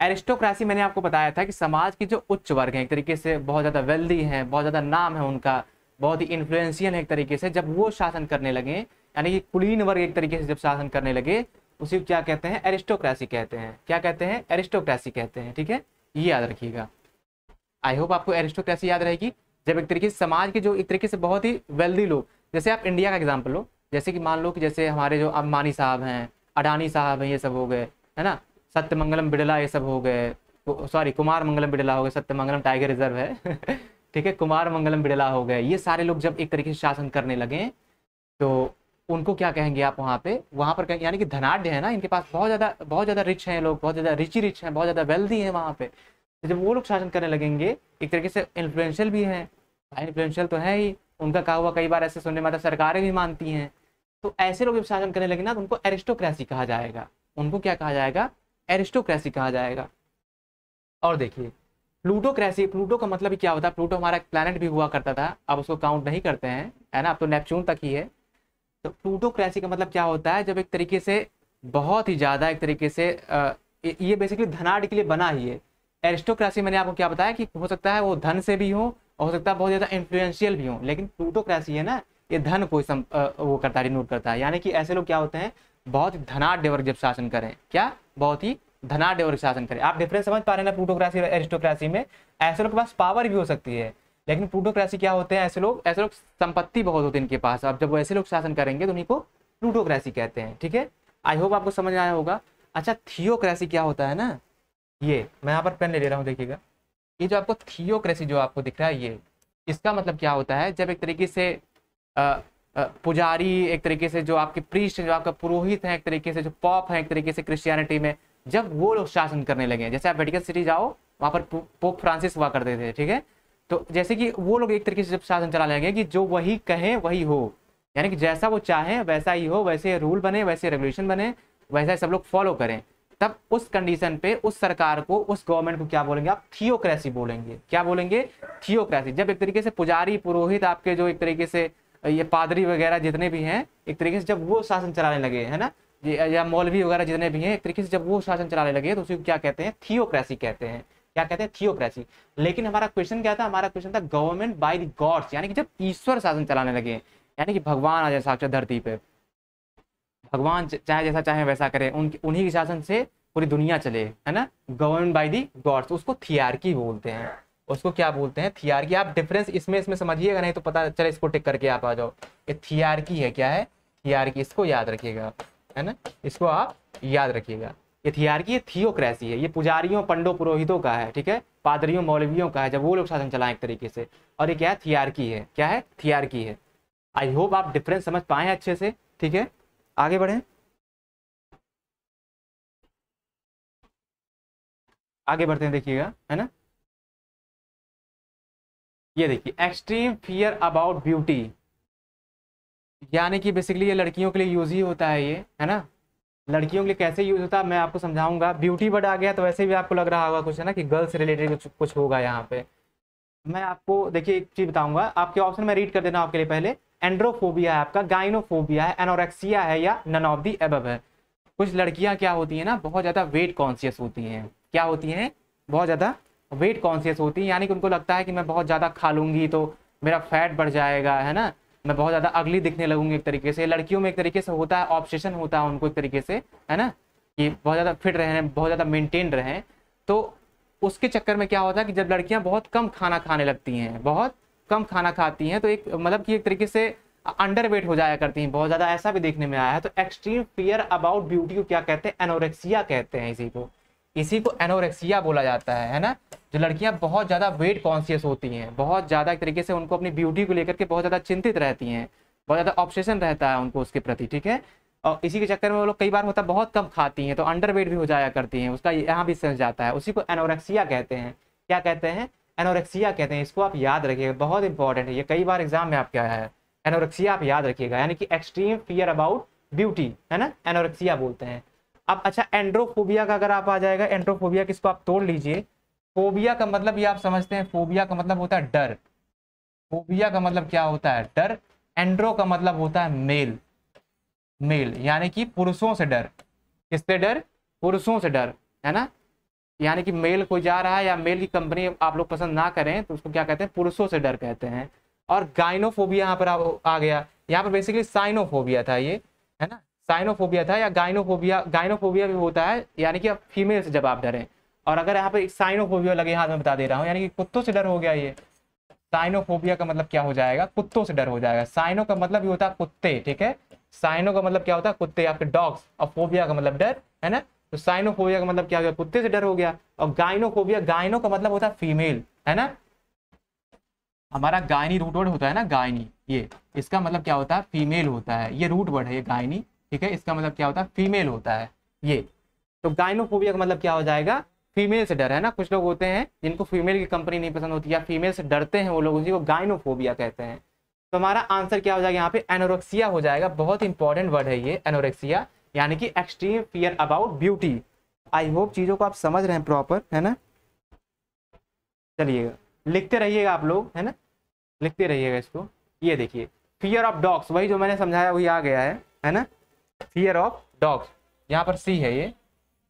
एरिस्टोक्रेसी मैंने आपको बताया था कि समाज की जो उच्च वर्ग है, एक तरीके से बहुत ज़्यादा वेल्दी हैं, बहुत ज़्यादा नाम है उनका बहुत ही इन्फ्लुएंशियल है एक तरीके से, जब वो शासन करने लगे, यानी कि कुलीन वर्ग एक तरीके से जब शासन करने लगे, उसी क्या कहते हैं? एरिस्टोक्रेसी कहते हैं। क्या कहते हैं? एरिस्टोक्रेसी कहते हैं, ठीक है? ये याद रखिएगा। आई होप आपको एरिस्टोक्रेसी याद रहेगी। जब एक तरीके से समाज के जो, एक तरीके से बहुत ही वेल्दी लोग, जैसे आप इंडिया का एग्ज़ाम्पल लो, जैसे कि मान लो कि जैसे हमारे जो अंबानी साहब हैं, अडानी साहब हैं, ये सब हो गए, है ना? सत्यमंगलम बिड़ला ये सब हो गए सॉरी कुमार मंगलम बिड़ला हो गए, सत्यमंगलम टाइगर रिज़र्व है। ठीक है, कुमार मंगलम बिड़ला हो गए। ये सारे लोग जब एक तरीके से शासन करने लगे तो उनको क्या कहेंगे आप वहाँ पे? वहाँ पर यानी कि धनाढ़ है ना, इनके पास बहुत ज़्यादा बहुत ज़्यादा रिच हैं लोग, बहुत ज़्यादा रिची रिच हैं, बहुत ज़्यादा वेल्दी हैं वहाँ पे। तो जब वो लोग शासन करने लगेंगे, एक तरीके से इन्फ्लुएंशियल भी हैं। इन्फ्लुएंशियल तो है ही। उनका कहा हुआ कई बार ऐसे सुनने में आता सरकारें भी मानती हैं। तो ऐसे लोग जब शासन करने लगे ना तो उनको एरिस्टोक्रेसी कहा जाएगा। उनको क्या कहा जाएगा? एरिस्टोक्रेसी कहा जाएगा। और देखिए प्लूटोक्रेसी प्लूटो का मतलब क्या होता है? प्लूटो हमारा एक प्लानट भी हुआ करता था अब उसको काउंट नहीं करते हैं है ना? अब तो नेपच्यून तक ही है। तो प्लूटोक्रेसी का मतलब क्या होता है? जब एक तरीके से बहुत ही ज़्यादा एक तरीके से आ, ये बेसिकली धनाढ़ के लिए बना ही है। एरिस्टोक्रेसी मैंने आपको क्या बताया कि हो सकता है वो धन से भी हो और हो सकता है बहुत ज़्यादा इन्फ्लुएंशियल भी हो लेकिन प्लूटोक्रेसी है ना ये धन को सम, आ, वो करता है रिनोट करता है। यानी कि ऐसे लोग क्या होते हैं? बहुत ही धनाढ़ जब शासन करें। क्या? बहुत ही धनाढ़ वर्ग शासन करें। आप डिफरेंस समझ पा रहे हैं ना प्लूटोक्रेसी और एरिस्टोक्रेसी में? ऐसे लोग के पास पावर भी हो सकती है। लेकिन प्लूटोक्रेसी क्या होते हैं? ऐसे लोग ऐसे लोग संपत्ति बहुत होती है इनके पास। अब जब वो ऐसे लोग शासन करेंगे तो उन्हीं को प्लूटोक्रेसी कहते हैं, ठीक है? आई होप आपको समझ आया होगा। अच्छा थियोक्रेसी क्या होता है ना? ये, मैं यहाँ पर पेन ले ले रहा हूँ, देखिएगा। ये जो आपको थियोक्रेसी जो आपको दिख रहा है, ये, इसका मतलब क्या होता है? जब एक तरीके से पुजारी, एक तरीके से जो आपके प्रीस्ट जो आपका पुरोहित है, एक तरीके से जो पॉप है, एक तरीके से क्रिश्चियनिटी में जब वो लोग शासन करने लगे जैसे आप वेटिकन सिटी जाओ, वहाँ पर पोप फ्रांसिस हुआ करते थे, ठीक है? तो जैसे कि वो लोग एक तरीके से जब शासन चला लेंगे कि जो वही कहें, वही हो। यानी कि जैसा वो चाहें, वैसा ही हो, वैसे रूल बने, वैसे रेगुलेशन बने, वैसा सब लोग फॉलो करें। तब उस कंडीशन पे, उस सरकार को, उस गवर्नमेंट को क्या बोलेंगे आप? थियोक्रेसी बोलेंगे। क्या बोलेंगे? थियोक्रेसी जब एक तरीके से पुजारी, पुरोहित आपके जो एक तरीके से ये पादरी वगैरह जितने भी हैं, एक तरीके से जब वो शासन चलाने लगे, है ना? या मौलवी वगैरह जितने भी हैं, एक तरीके से जब वो शासन चलाने लगे तो उसी को क्या कहते हैं? थियोक्रेसी कहते हैं। क्या कहते हैं? थियोक्रेसी लेकिन हमारा क्वेश्चन क्या था? हमारा क्वेश्चन था गवर्नमेंट बाय द गॉड्स यानी कि जब ईश्वर शासन चलाने लगे, यानी कि भगवान आ जाए साक्षात धरती पे। भगवान चाहे जैसा चाहे वैसा करे, उन, उन्हीं के शासन से पूरी दुनिया चले, है ना? गवर्नमेंट बाय दी गॉड्स उसको थियारकी बोलते हैं। उसको क्या बोलते हैं? थियारकी आप डिफरेंस इसमें इसमें समझिएगा, नहीं तो पता चले इसको टिक करके आप आ जाओ। ये थियारकी है, क्या है? थियारकी इसको याद रखिएगा। है ना? इसको आप याद रखिएगा। ये थियारकी है थियोक्रेसी है। ये पुजारियों, पंडो, पुरोहितों का है, ठीक है? पादरियों, मौलवियों का है, जब वो लोग शासन चलाएँ एक तरीके से। और ये क्या है? थियारकी है। क्या है? थियारकी है। आई होप आप डिफरेंस समझ पाए अच्छे से, ठीक है? आगे बढ़े। आगे बढ़ते हैं, देखिएगा, है ना? ये देखिए एक्सट्रीम फियर अबाउट ब्यूटी यानी कि बेसिकली ये लड़कियों के लिए यूज़ ही होता है ये, है ना? लड़कियों के लिए कैसे यूज़ होता है, मैं आपको समझाऊँगा। ब्यूटी वर्ड आ गया तो वैसे भी आपको लग रहा होगा कुछ, है ना, कि गर्ल्स रिलेटेड कुछ कुछ होगा यहाँ पे। मैं आपको, देखिए, एक चीज़ बताऊँगा। आपके ऑप्शन में रीड कर देना आपके लिए पहले। एंड्रोफोबिया है आपका गाइनोफोबिया है एनोरेक्सिया है या नन ऑफ़ दी एबव है। कुछ लड़कियाँ क्या होती हैं ना, बहुत ज़्यादा वेट कॉन्शियस होती हैं। क्या होती हैं? बहुत ज़्यादा वेट कॉन्शियस होती हैं। यानी कि उनको लगता है कि मैं बहुत ज़्यादा खा लूँगी तो मेरा फैट बढ़ जाएगा, है ना? मैं बहुत ज़्यादा अगली दिखने लगूँगी एक तरीके से। लड़कियों में एक तरीके से होता है ऑप्शेशन होता है उनको एक तरीके से, है ना? कि बहुत ज़्यादा फिट रहें, बहुत ज़्यादा मेंटेन रहें। तो उसके चक्कर में क्या होता है कि जब लड़कियाँ बहुत कम खाना खाने लगती हैं, बहुत कम खाना खाती हैं तो एक मतलब कि एक तरीके से अंडर वेट हो जाया करती हैं, बहुत ज़्यादा ऐसा भी देखने में आया है। तो एक्सट्रीम फियर अबाउट ब्यूटी को क्या कहते हैं? एनोरेक्सिया कहते हैं इसी को। इसी को एनोरेक्सिया बोला जाता है है ना? जो लड़कियाँ बहुत ज़्यादा वेट कॉन्शियस होती हैं, बहुत ज़्यादा एक तरीके से उनको अपनी ब्यूटी को लेकर के बहुत ज़्यादा चिंतित रहती हैं, बहुत ज़्यादा ऑप्शेशन रहता है उनको उसके प्रति, ठीक है? और इसी के चक्कर में वो लोग कई बार होता बहुत कम खाती हैं तो अंडर वेट भी हो जाया करती हैं, उसका यहाँ भी सेंस जाता है। उसी को एनोरेक्सिया कहते हैं। क्या कहते हैं? एनोरेक्सिया कहते हैं। इसको आप याद रखिएगा, बहुत इंपॉर्टेंट है। ये कई बार एग्ज़ाम में आपके आया है। एनोरेक्सिया आप याद रखिएगा, यानी कि एक्सट्रीम फियर अबाउट ब्यूटी है ना? एनोरेक्सिया बोलते हैं। अब अच्छा एंड्रोफोबिया का अगर आप आ जाएगा एंड्रोफोबिया किसको आप तोड़ लीजिए? फोबिया का मतलब ये आप समझते हैं फोबिया का मतलब होता है डर। फोबिया का मतलब क्या होता है? डर। एंड्रो का मतलब होता है मेल। मेल यानी कि पुरुषों से डर। किससे डर? पुरुषों से डर है ना? यानी कि मेल कोई जा रहा है या मेल की कंपनी आप लोग पसंद ना करें तो उसको क्या कहते हैं? पुरुषों से डर कहते हैं। और गाइनोफोबिया यहाँ पर आ, आ गया। यहाँ पर बेसिकली साइनोफोबिया था ये है ना? साइनोफोबिया था या गाइनोफोबिया गाइनोफोबिया भी होता है, यानी कि आप फीमेल से जब आप डरें। और अगर यहाँ पर साइनोफोबिया लगे हाथ में बता दे रहा हूँ, यानी कि कुत्तों से डर हो गया ये। साइनोफोबिया का मतलब क्या हो जाएगा? कुत्तों से डर हो जाएगा। साइनो का मतलब भी होता है कुत्ते, ठीक है? साइनो का मतलब क्या होता है? कुत्ते, आपके डॉग्स और फोबिया का मतलब डर, है ना? तो साइनोफोबिया का मतलब क्या हो गया? कुत्ते से डर हो गया। और गाइनोफोबिया, गाइनो का मतलब होता है फीमेल है ना? हमारा गायनी रूट वर्ड होता है ना गायनी ये। इसका मतलब क्या होता है? फीमेल होता है। ये रूट वर्ड है, ये गायनी ठीक है? इसका मतलब क्या होता है? फीमेल होता है। ये। तो गाइनोफोबिया का मतलब क्या हो जाएगा? फीमेल से डर है ना? कुछ लोग होते हैं जिनको फीमेल की कंपनी नहीं पसंद होती या फीमेल से डरते हैं वो लोग, उसी को गाइनोफोबिया कहते हैं। तो हमारा आंसर क्या हो जाएगा? यहाँ पे एनोरेक्सिया हो जाएगा। बहुत इंपॉर्टेंट वर्ड है ये एनोरेक्सिया यानी कि extreme fear about beauty I hope चीज़ों को आप समझ रहे हैं प्रॉपर है ना? चलिएगा। लिखते रहिएगा आप लोग, है ना? लिखते रहिएगा इसको। ये देखिए। फियर ऑफ़ डॉग्स वही जो मैंने समझाया, वही आ गया है है ना? फियर ऑफ़ डॉग्स यहाँ पर सी है ये।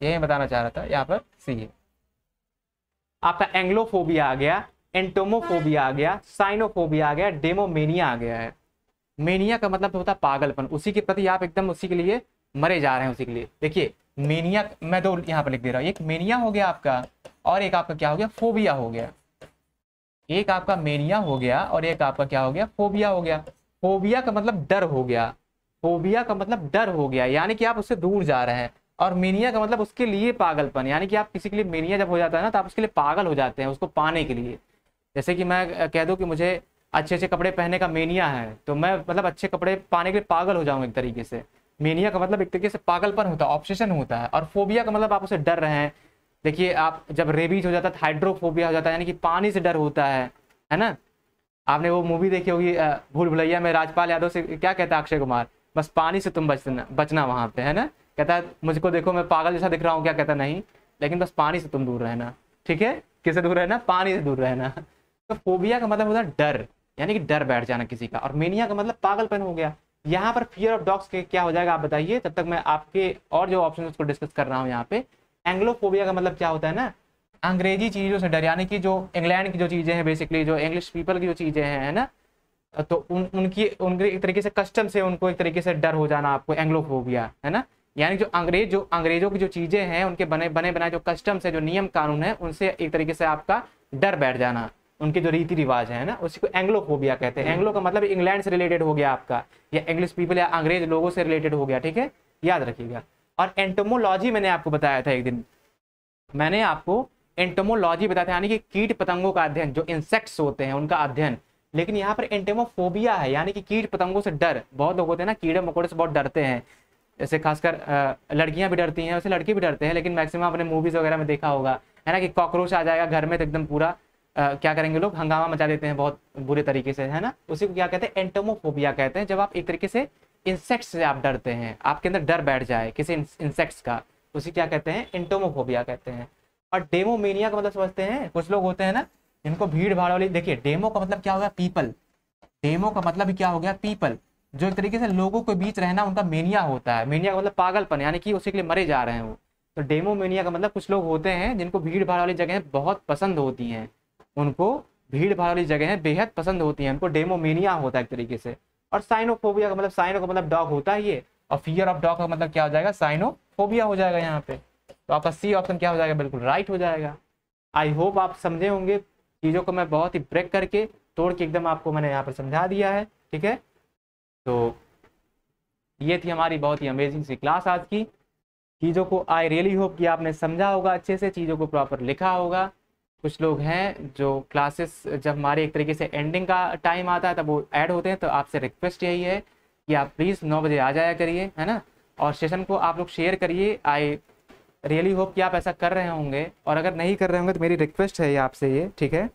यही बताना चाह रहा था, यहाँ पर सी है। आपका एंग्लोफोबिया आ गया एंटोमोफोबिया आ गया साइनोफोबिया आ गया डेमोमेनिया आ गया है। मेनिया का मतलब होता है पागलपन। उसी के प्रति आप एकदम उसी के लिए मरे जा रहे हैं, उसी के लिए। देखिए मेनिया मैं दो यहाँ पर लिख दे रहा हूँ। एक मेनिया हो गया आपका, और एक आपका क्या हो गया? फोबिया हो गया। एक आपका मेनिया हो गया, और एक आपका क्या हो गया? फोबिया हो गया। फोबिया का मतलब डर हो गया। फोबिया का मतलब डर हो गया, यानी कि आप उससे दूर जा रहे हैं। और मीनिया का मतलब उसके लिए पागलपन, यानी कि आप किसी के लिए मीनिया जब हो जाता है ना तो आप उसके लिए पागल हो जाते हैं उसको पाने के लिए। जैसे कि मैं कह दूँ कि मुझे अच्छे अच्छे कपड़े पहनने का मेनिया है तो मैं मतलब अच्छे कपड़े पाने के लिए पागल हो जाऊँ एक तरीके से। मेनिया का मतलब एक तरीके से पागलपन होता है ऑप्शेशन होता है। और फोबिया का मतलब आप उसे डर रहे हैं। देखिए, आप जब रेबीज हो जाता है हाइड्रोफोबिया हो जाता है, यानी कि पानी से डर होता है है ना? आपने वो मूवी देखी होगी भूल भुलैया में राजपाल यादव से क्या कहता है अक्षय कुमार? बस पानी से तुम बचना बचना वहाँ पे, है ना? कहता है, मुझको देखो, मैं पागल जैसा दिख रहा हूँ। क्या कहता नहीं, लेकिन बस पानी से तुम दूर रहना। ठीक है? किससे दूर रहना? पानी से दूर रहना। तो फोबिया का मतलब होता है डर, यानी कि डर बैठ जाना किसी का। और मेनिया का मतलब पागलपन हो गया। यहाँ पर फियर ऑफ़ डॉग्स के क्या हो जाएगा, आप बताइए तब तक मैं आपके और जो ऑप्शन उसको डिस्कस कर रहा हूँ यहाँ पे। एंग्लोफोबिया का मतलब क्या होता है ना? अंग्रेज़ी चीज़ों से डर, यानी कि जो इंग्लैंड की जो चीज़ें हैं बेसिकली जो इंग्लिश पीपल की जो चीज़ें हैं, है ना? तो उन, उनकी, उनके एक तरीके से कस्टम से उनको एक तरीके से डर हो जाना आपको एंग्लोफोबिया है ना? यानी जो अंग्रेज़, जो अंग्रेज़ों की जो चीज़ें हैं, उनके बने बने बनाए जो कस्टम है जो नियम कानून है, उनसे एक तरीके से आपका डर बैठ जाना, उनके जो रीति रिवाज है ना? उसी को एंग्लोफोबिया कहते हैं। एंग्लो का मतलब इंग्लैंड से रिलेटेड हो गया आपका, या इंग्लिश पीपल या अंग्रेज़ लोगों से रिलेटेड हो गया, ठीक है? याद रखिएगा। और एंटोमोलॉजी मैंने आपको बताया था एक दिन। मैंने आपको एंटोमोलॉजी बताया था, यानी कि कीट पतंगों का अध्ययन, जो इंसेक्ट्स होते हैं, उनका अध्ययन। लेकिन यहाँ पर एंटेमोफोबिया है यानी कि कीट पतंगों से डर। बहुत लोग होते हैं ना कीड़े मकोड़े से बहुत डरते हैं। जैसे खासकर लड़कियाँ भी डरती हैं वैसे लड़के भी डरते हैं लेकिन मैक्सिमम आपने मूवीज़ वगैरह में देखा होगा। है ना कि कॉकरोच आ जाएगा घर में तो एकदम पूरा आ, क्या करेंगे लोग? हंगामा मचा देते हैं बहुत बुरे तरीके से है ना? उसी को क्या कहते हैं? एंटोमोफोबिया कहते हैं जब आप एक तरीके से इंसेक्ट्स से आप डरते हैं आपके अंदर डर बैठ जाए किसी इंसेक्ट्स का उसी क्या कहते हैं? एंटोमोफोबिया कहते हैं। और डेमोमेनिया का मतलब समझते हैं कुछ लोग होते हैं ना इनको भीड़ भाड़ वाली, देखिए, डेमो का मतलब क्या हो गया? पीपल। डेमो का मतलब क्या हो गया? पीपल। जो एक तरीके से लोगों के बीच रहना उनका मेनिया होता है। मेनिया का मतलब पागलपन, यानी कि उसी के लिए मरे जा रहे हैं वो। तो डेमो मेनिया का मतलब कुछ लोग होते हैं जिनको भीड़ भाड़ वाली जगह बहुत पसंद होती हैं। उनको भीड़ भाड़ वाली जगह बेहद पसंद होती है। उनको डेमोमेनिया होता है एक तरीके से। और साइनोफोबिया का मतलब साइनो का मतलब डॉग होता है ये। और फियर ऑफ़ डॉग का मतलब क्या हो जाएगा? साइनोफोबिया हो जाएगा यहाँ पे। तो आपका सी ऑप्शन क्या हो जाएगा? बिल्कुल राइट हो जाएगा। आई होप आप समझे होंगे। चीज़ों को मैं बहुत ही ब्रेक करके तोड़ के एकदम आपको मैंने यहाँ पर समझा दिया है, ठीक है? तो ये थी हमारी बहुत ही अमेजिंग सी क्लास आज की। चीज़ों को आई रियली होप कि आपने समझा होगा, अच्छे से चीज़ों को प्रॉपर लिखा होगा। कुछ लोग हैं जो क्लासेस जब हमारे एक तरीके से एंडिंग का टाइम आता है तब वो ऐड होते हैं तो आपसे रिक्वेस्ट यही है कि आप प्लीज़ नौ बजे आ जाया करिए, है ना? और सेशन को आप लोग शेयर करिए। आई रियली होप कि आप ऐसा कर रहे होंगे। और अगर नहीं कर रहे होंगे तो मेरी रिक्वेस्ट है ये आपसे ये, ठीक है?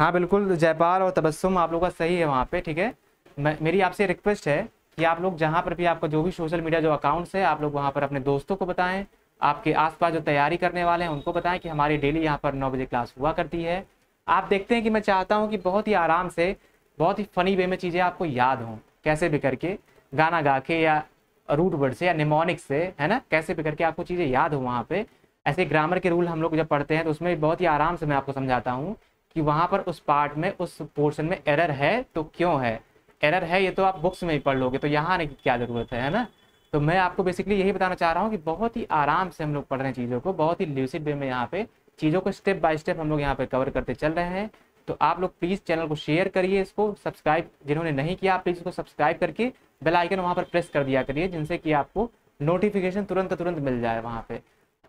हाँ बिल्कुल, जयपाल और तबस्सुम, आप लोग का सही है वहाँ पे, ठीक है? मेरी आपसे रिक्वेस्ट है कि आप लोग जहाँ पर भी आपका जो भी सोशल मीडिया जो अकाउंट्स है, आप लोग वहाँ पर अपने दोस्तों को बताएँ, आपके आसपास जो तैयारी करने वाले हैं, उनको बताएँ कि हमारी डेली यहाँ पर नौ बजे क्लास हुआ करती है। आप देखते हैं कि मैं चाहता हूँ कि बहुत ही आराम से, बहुत ही फनी वे में चीज़ें आपको याद हों, कैसे भी करके, गाना गा के या रूट वर्ड से या निमोनिक से, है ना? कैसे भी करके आपको चीज़ें याद हो वहाँ पे। ऐसे ग्रामर के रूल हम लोग जब पढ़ते हैं तो उसमें बहुत ही आराम से मैं आपको समझाता हूँ कि वहाँ पर उस पार्ट में, उस पोर्शन में एरर है तो क्यों है? एरर है ये तो आप बुक्स में ही पढ़ लोगे तो यहाँ आने की क्या ज़रूरत है ना? तो मैं आपको बेसिकली यही बताना चाह रहा हूँ कि बहुत ही आराम से हम लोग पढ़ रहे हैं चीज़ों को, बहुत ही ल्यूसिड वे में यहाँ पे चीज़ों को स्टेप बाय स्टेप हम लोग यहाँ पे कवर करते चल रहे हैं। तो आप लोग प्लीज़ चैनल को शेयर करिए इसको सब्सक्राइब जिन्होंने नहीं किया प्लीज़ इसको सब्सक्राइब करके बेल आइकन वहाँ पर प्रेस कर दिया करिए, जिनसे कि आपको नोटिफिकेशन तुरंत तुरंत मिल जाए वहाँ पे।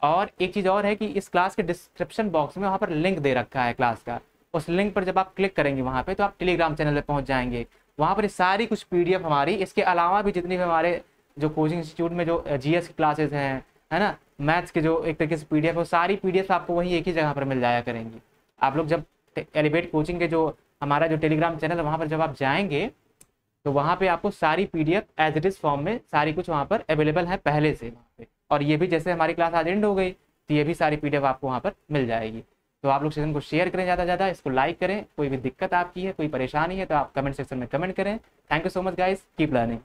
और एक चीज़ और है कि इस क्लास के डिस्क्रिप्शन बॉक्स में वहाँ पर लिंक दे रखा है क्लास का। उस लिंक पर जब आप क्लिक करेंगे वहाँ पर तो आप टेलीग्राम चैनल पर पहुँच जाएँगे। वहाँ पर सारी कुछ पीडीएफ हमारी, इसके अलावा भी जितनी भी हमारे जो कोचिंग इंस्टीट्यूट में जो जीएस की क्लासेज हैं, है ना? मैथ्स के जो एक तरीके से पी वो सारी पीडीएफ आपको वहीं एक ही जगह पर मिल जाया करेंगी। आप लोग जब एलिवेट कोचिंग के जो हमारा जो टेलीग्राम चैनल है, वहाँ पर जब आप जाएँगे तो वहाँ पे आपको सारी P D F as it is form में सारी कुछ वहाँ पर अवेलेबल है पहले से वहाँ पे। और ये भी जैसे हमारी क्लास आज एंड हो गई तो ये भी सारी पी डी एफ़ आपको वहाँ पर मिल जाएगी। तो आप लोग सेशन को शेयर करें ज़्यादा ज़्यादा, इसको लाइक करें, कोई भी दिक्कत आपकी है, कोई परेशानी है तो आप कमेंट सेक्शन में कमेंट करें। Thank you so much guys keep learning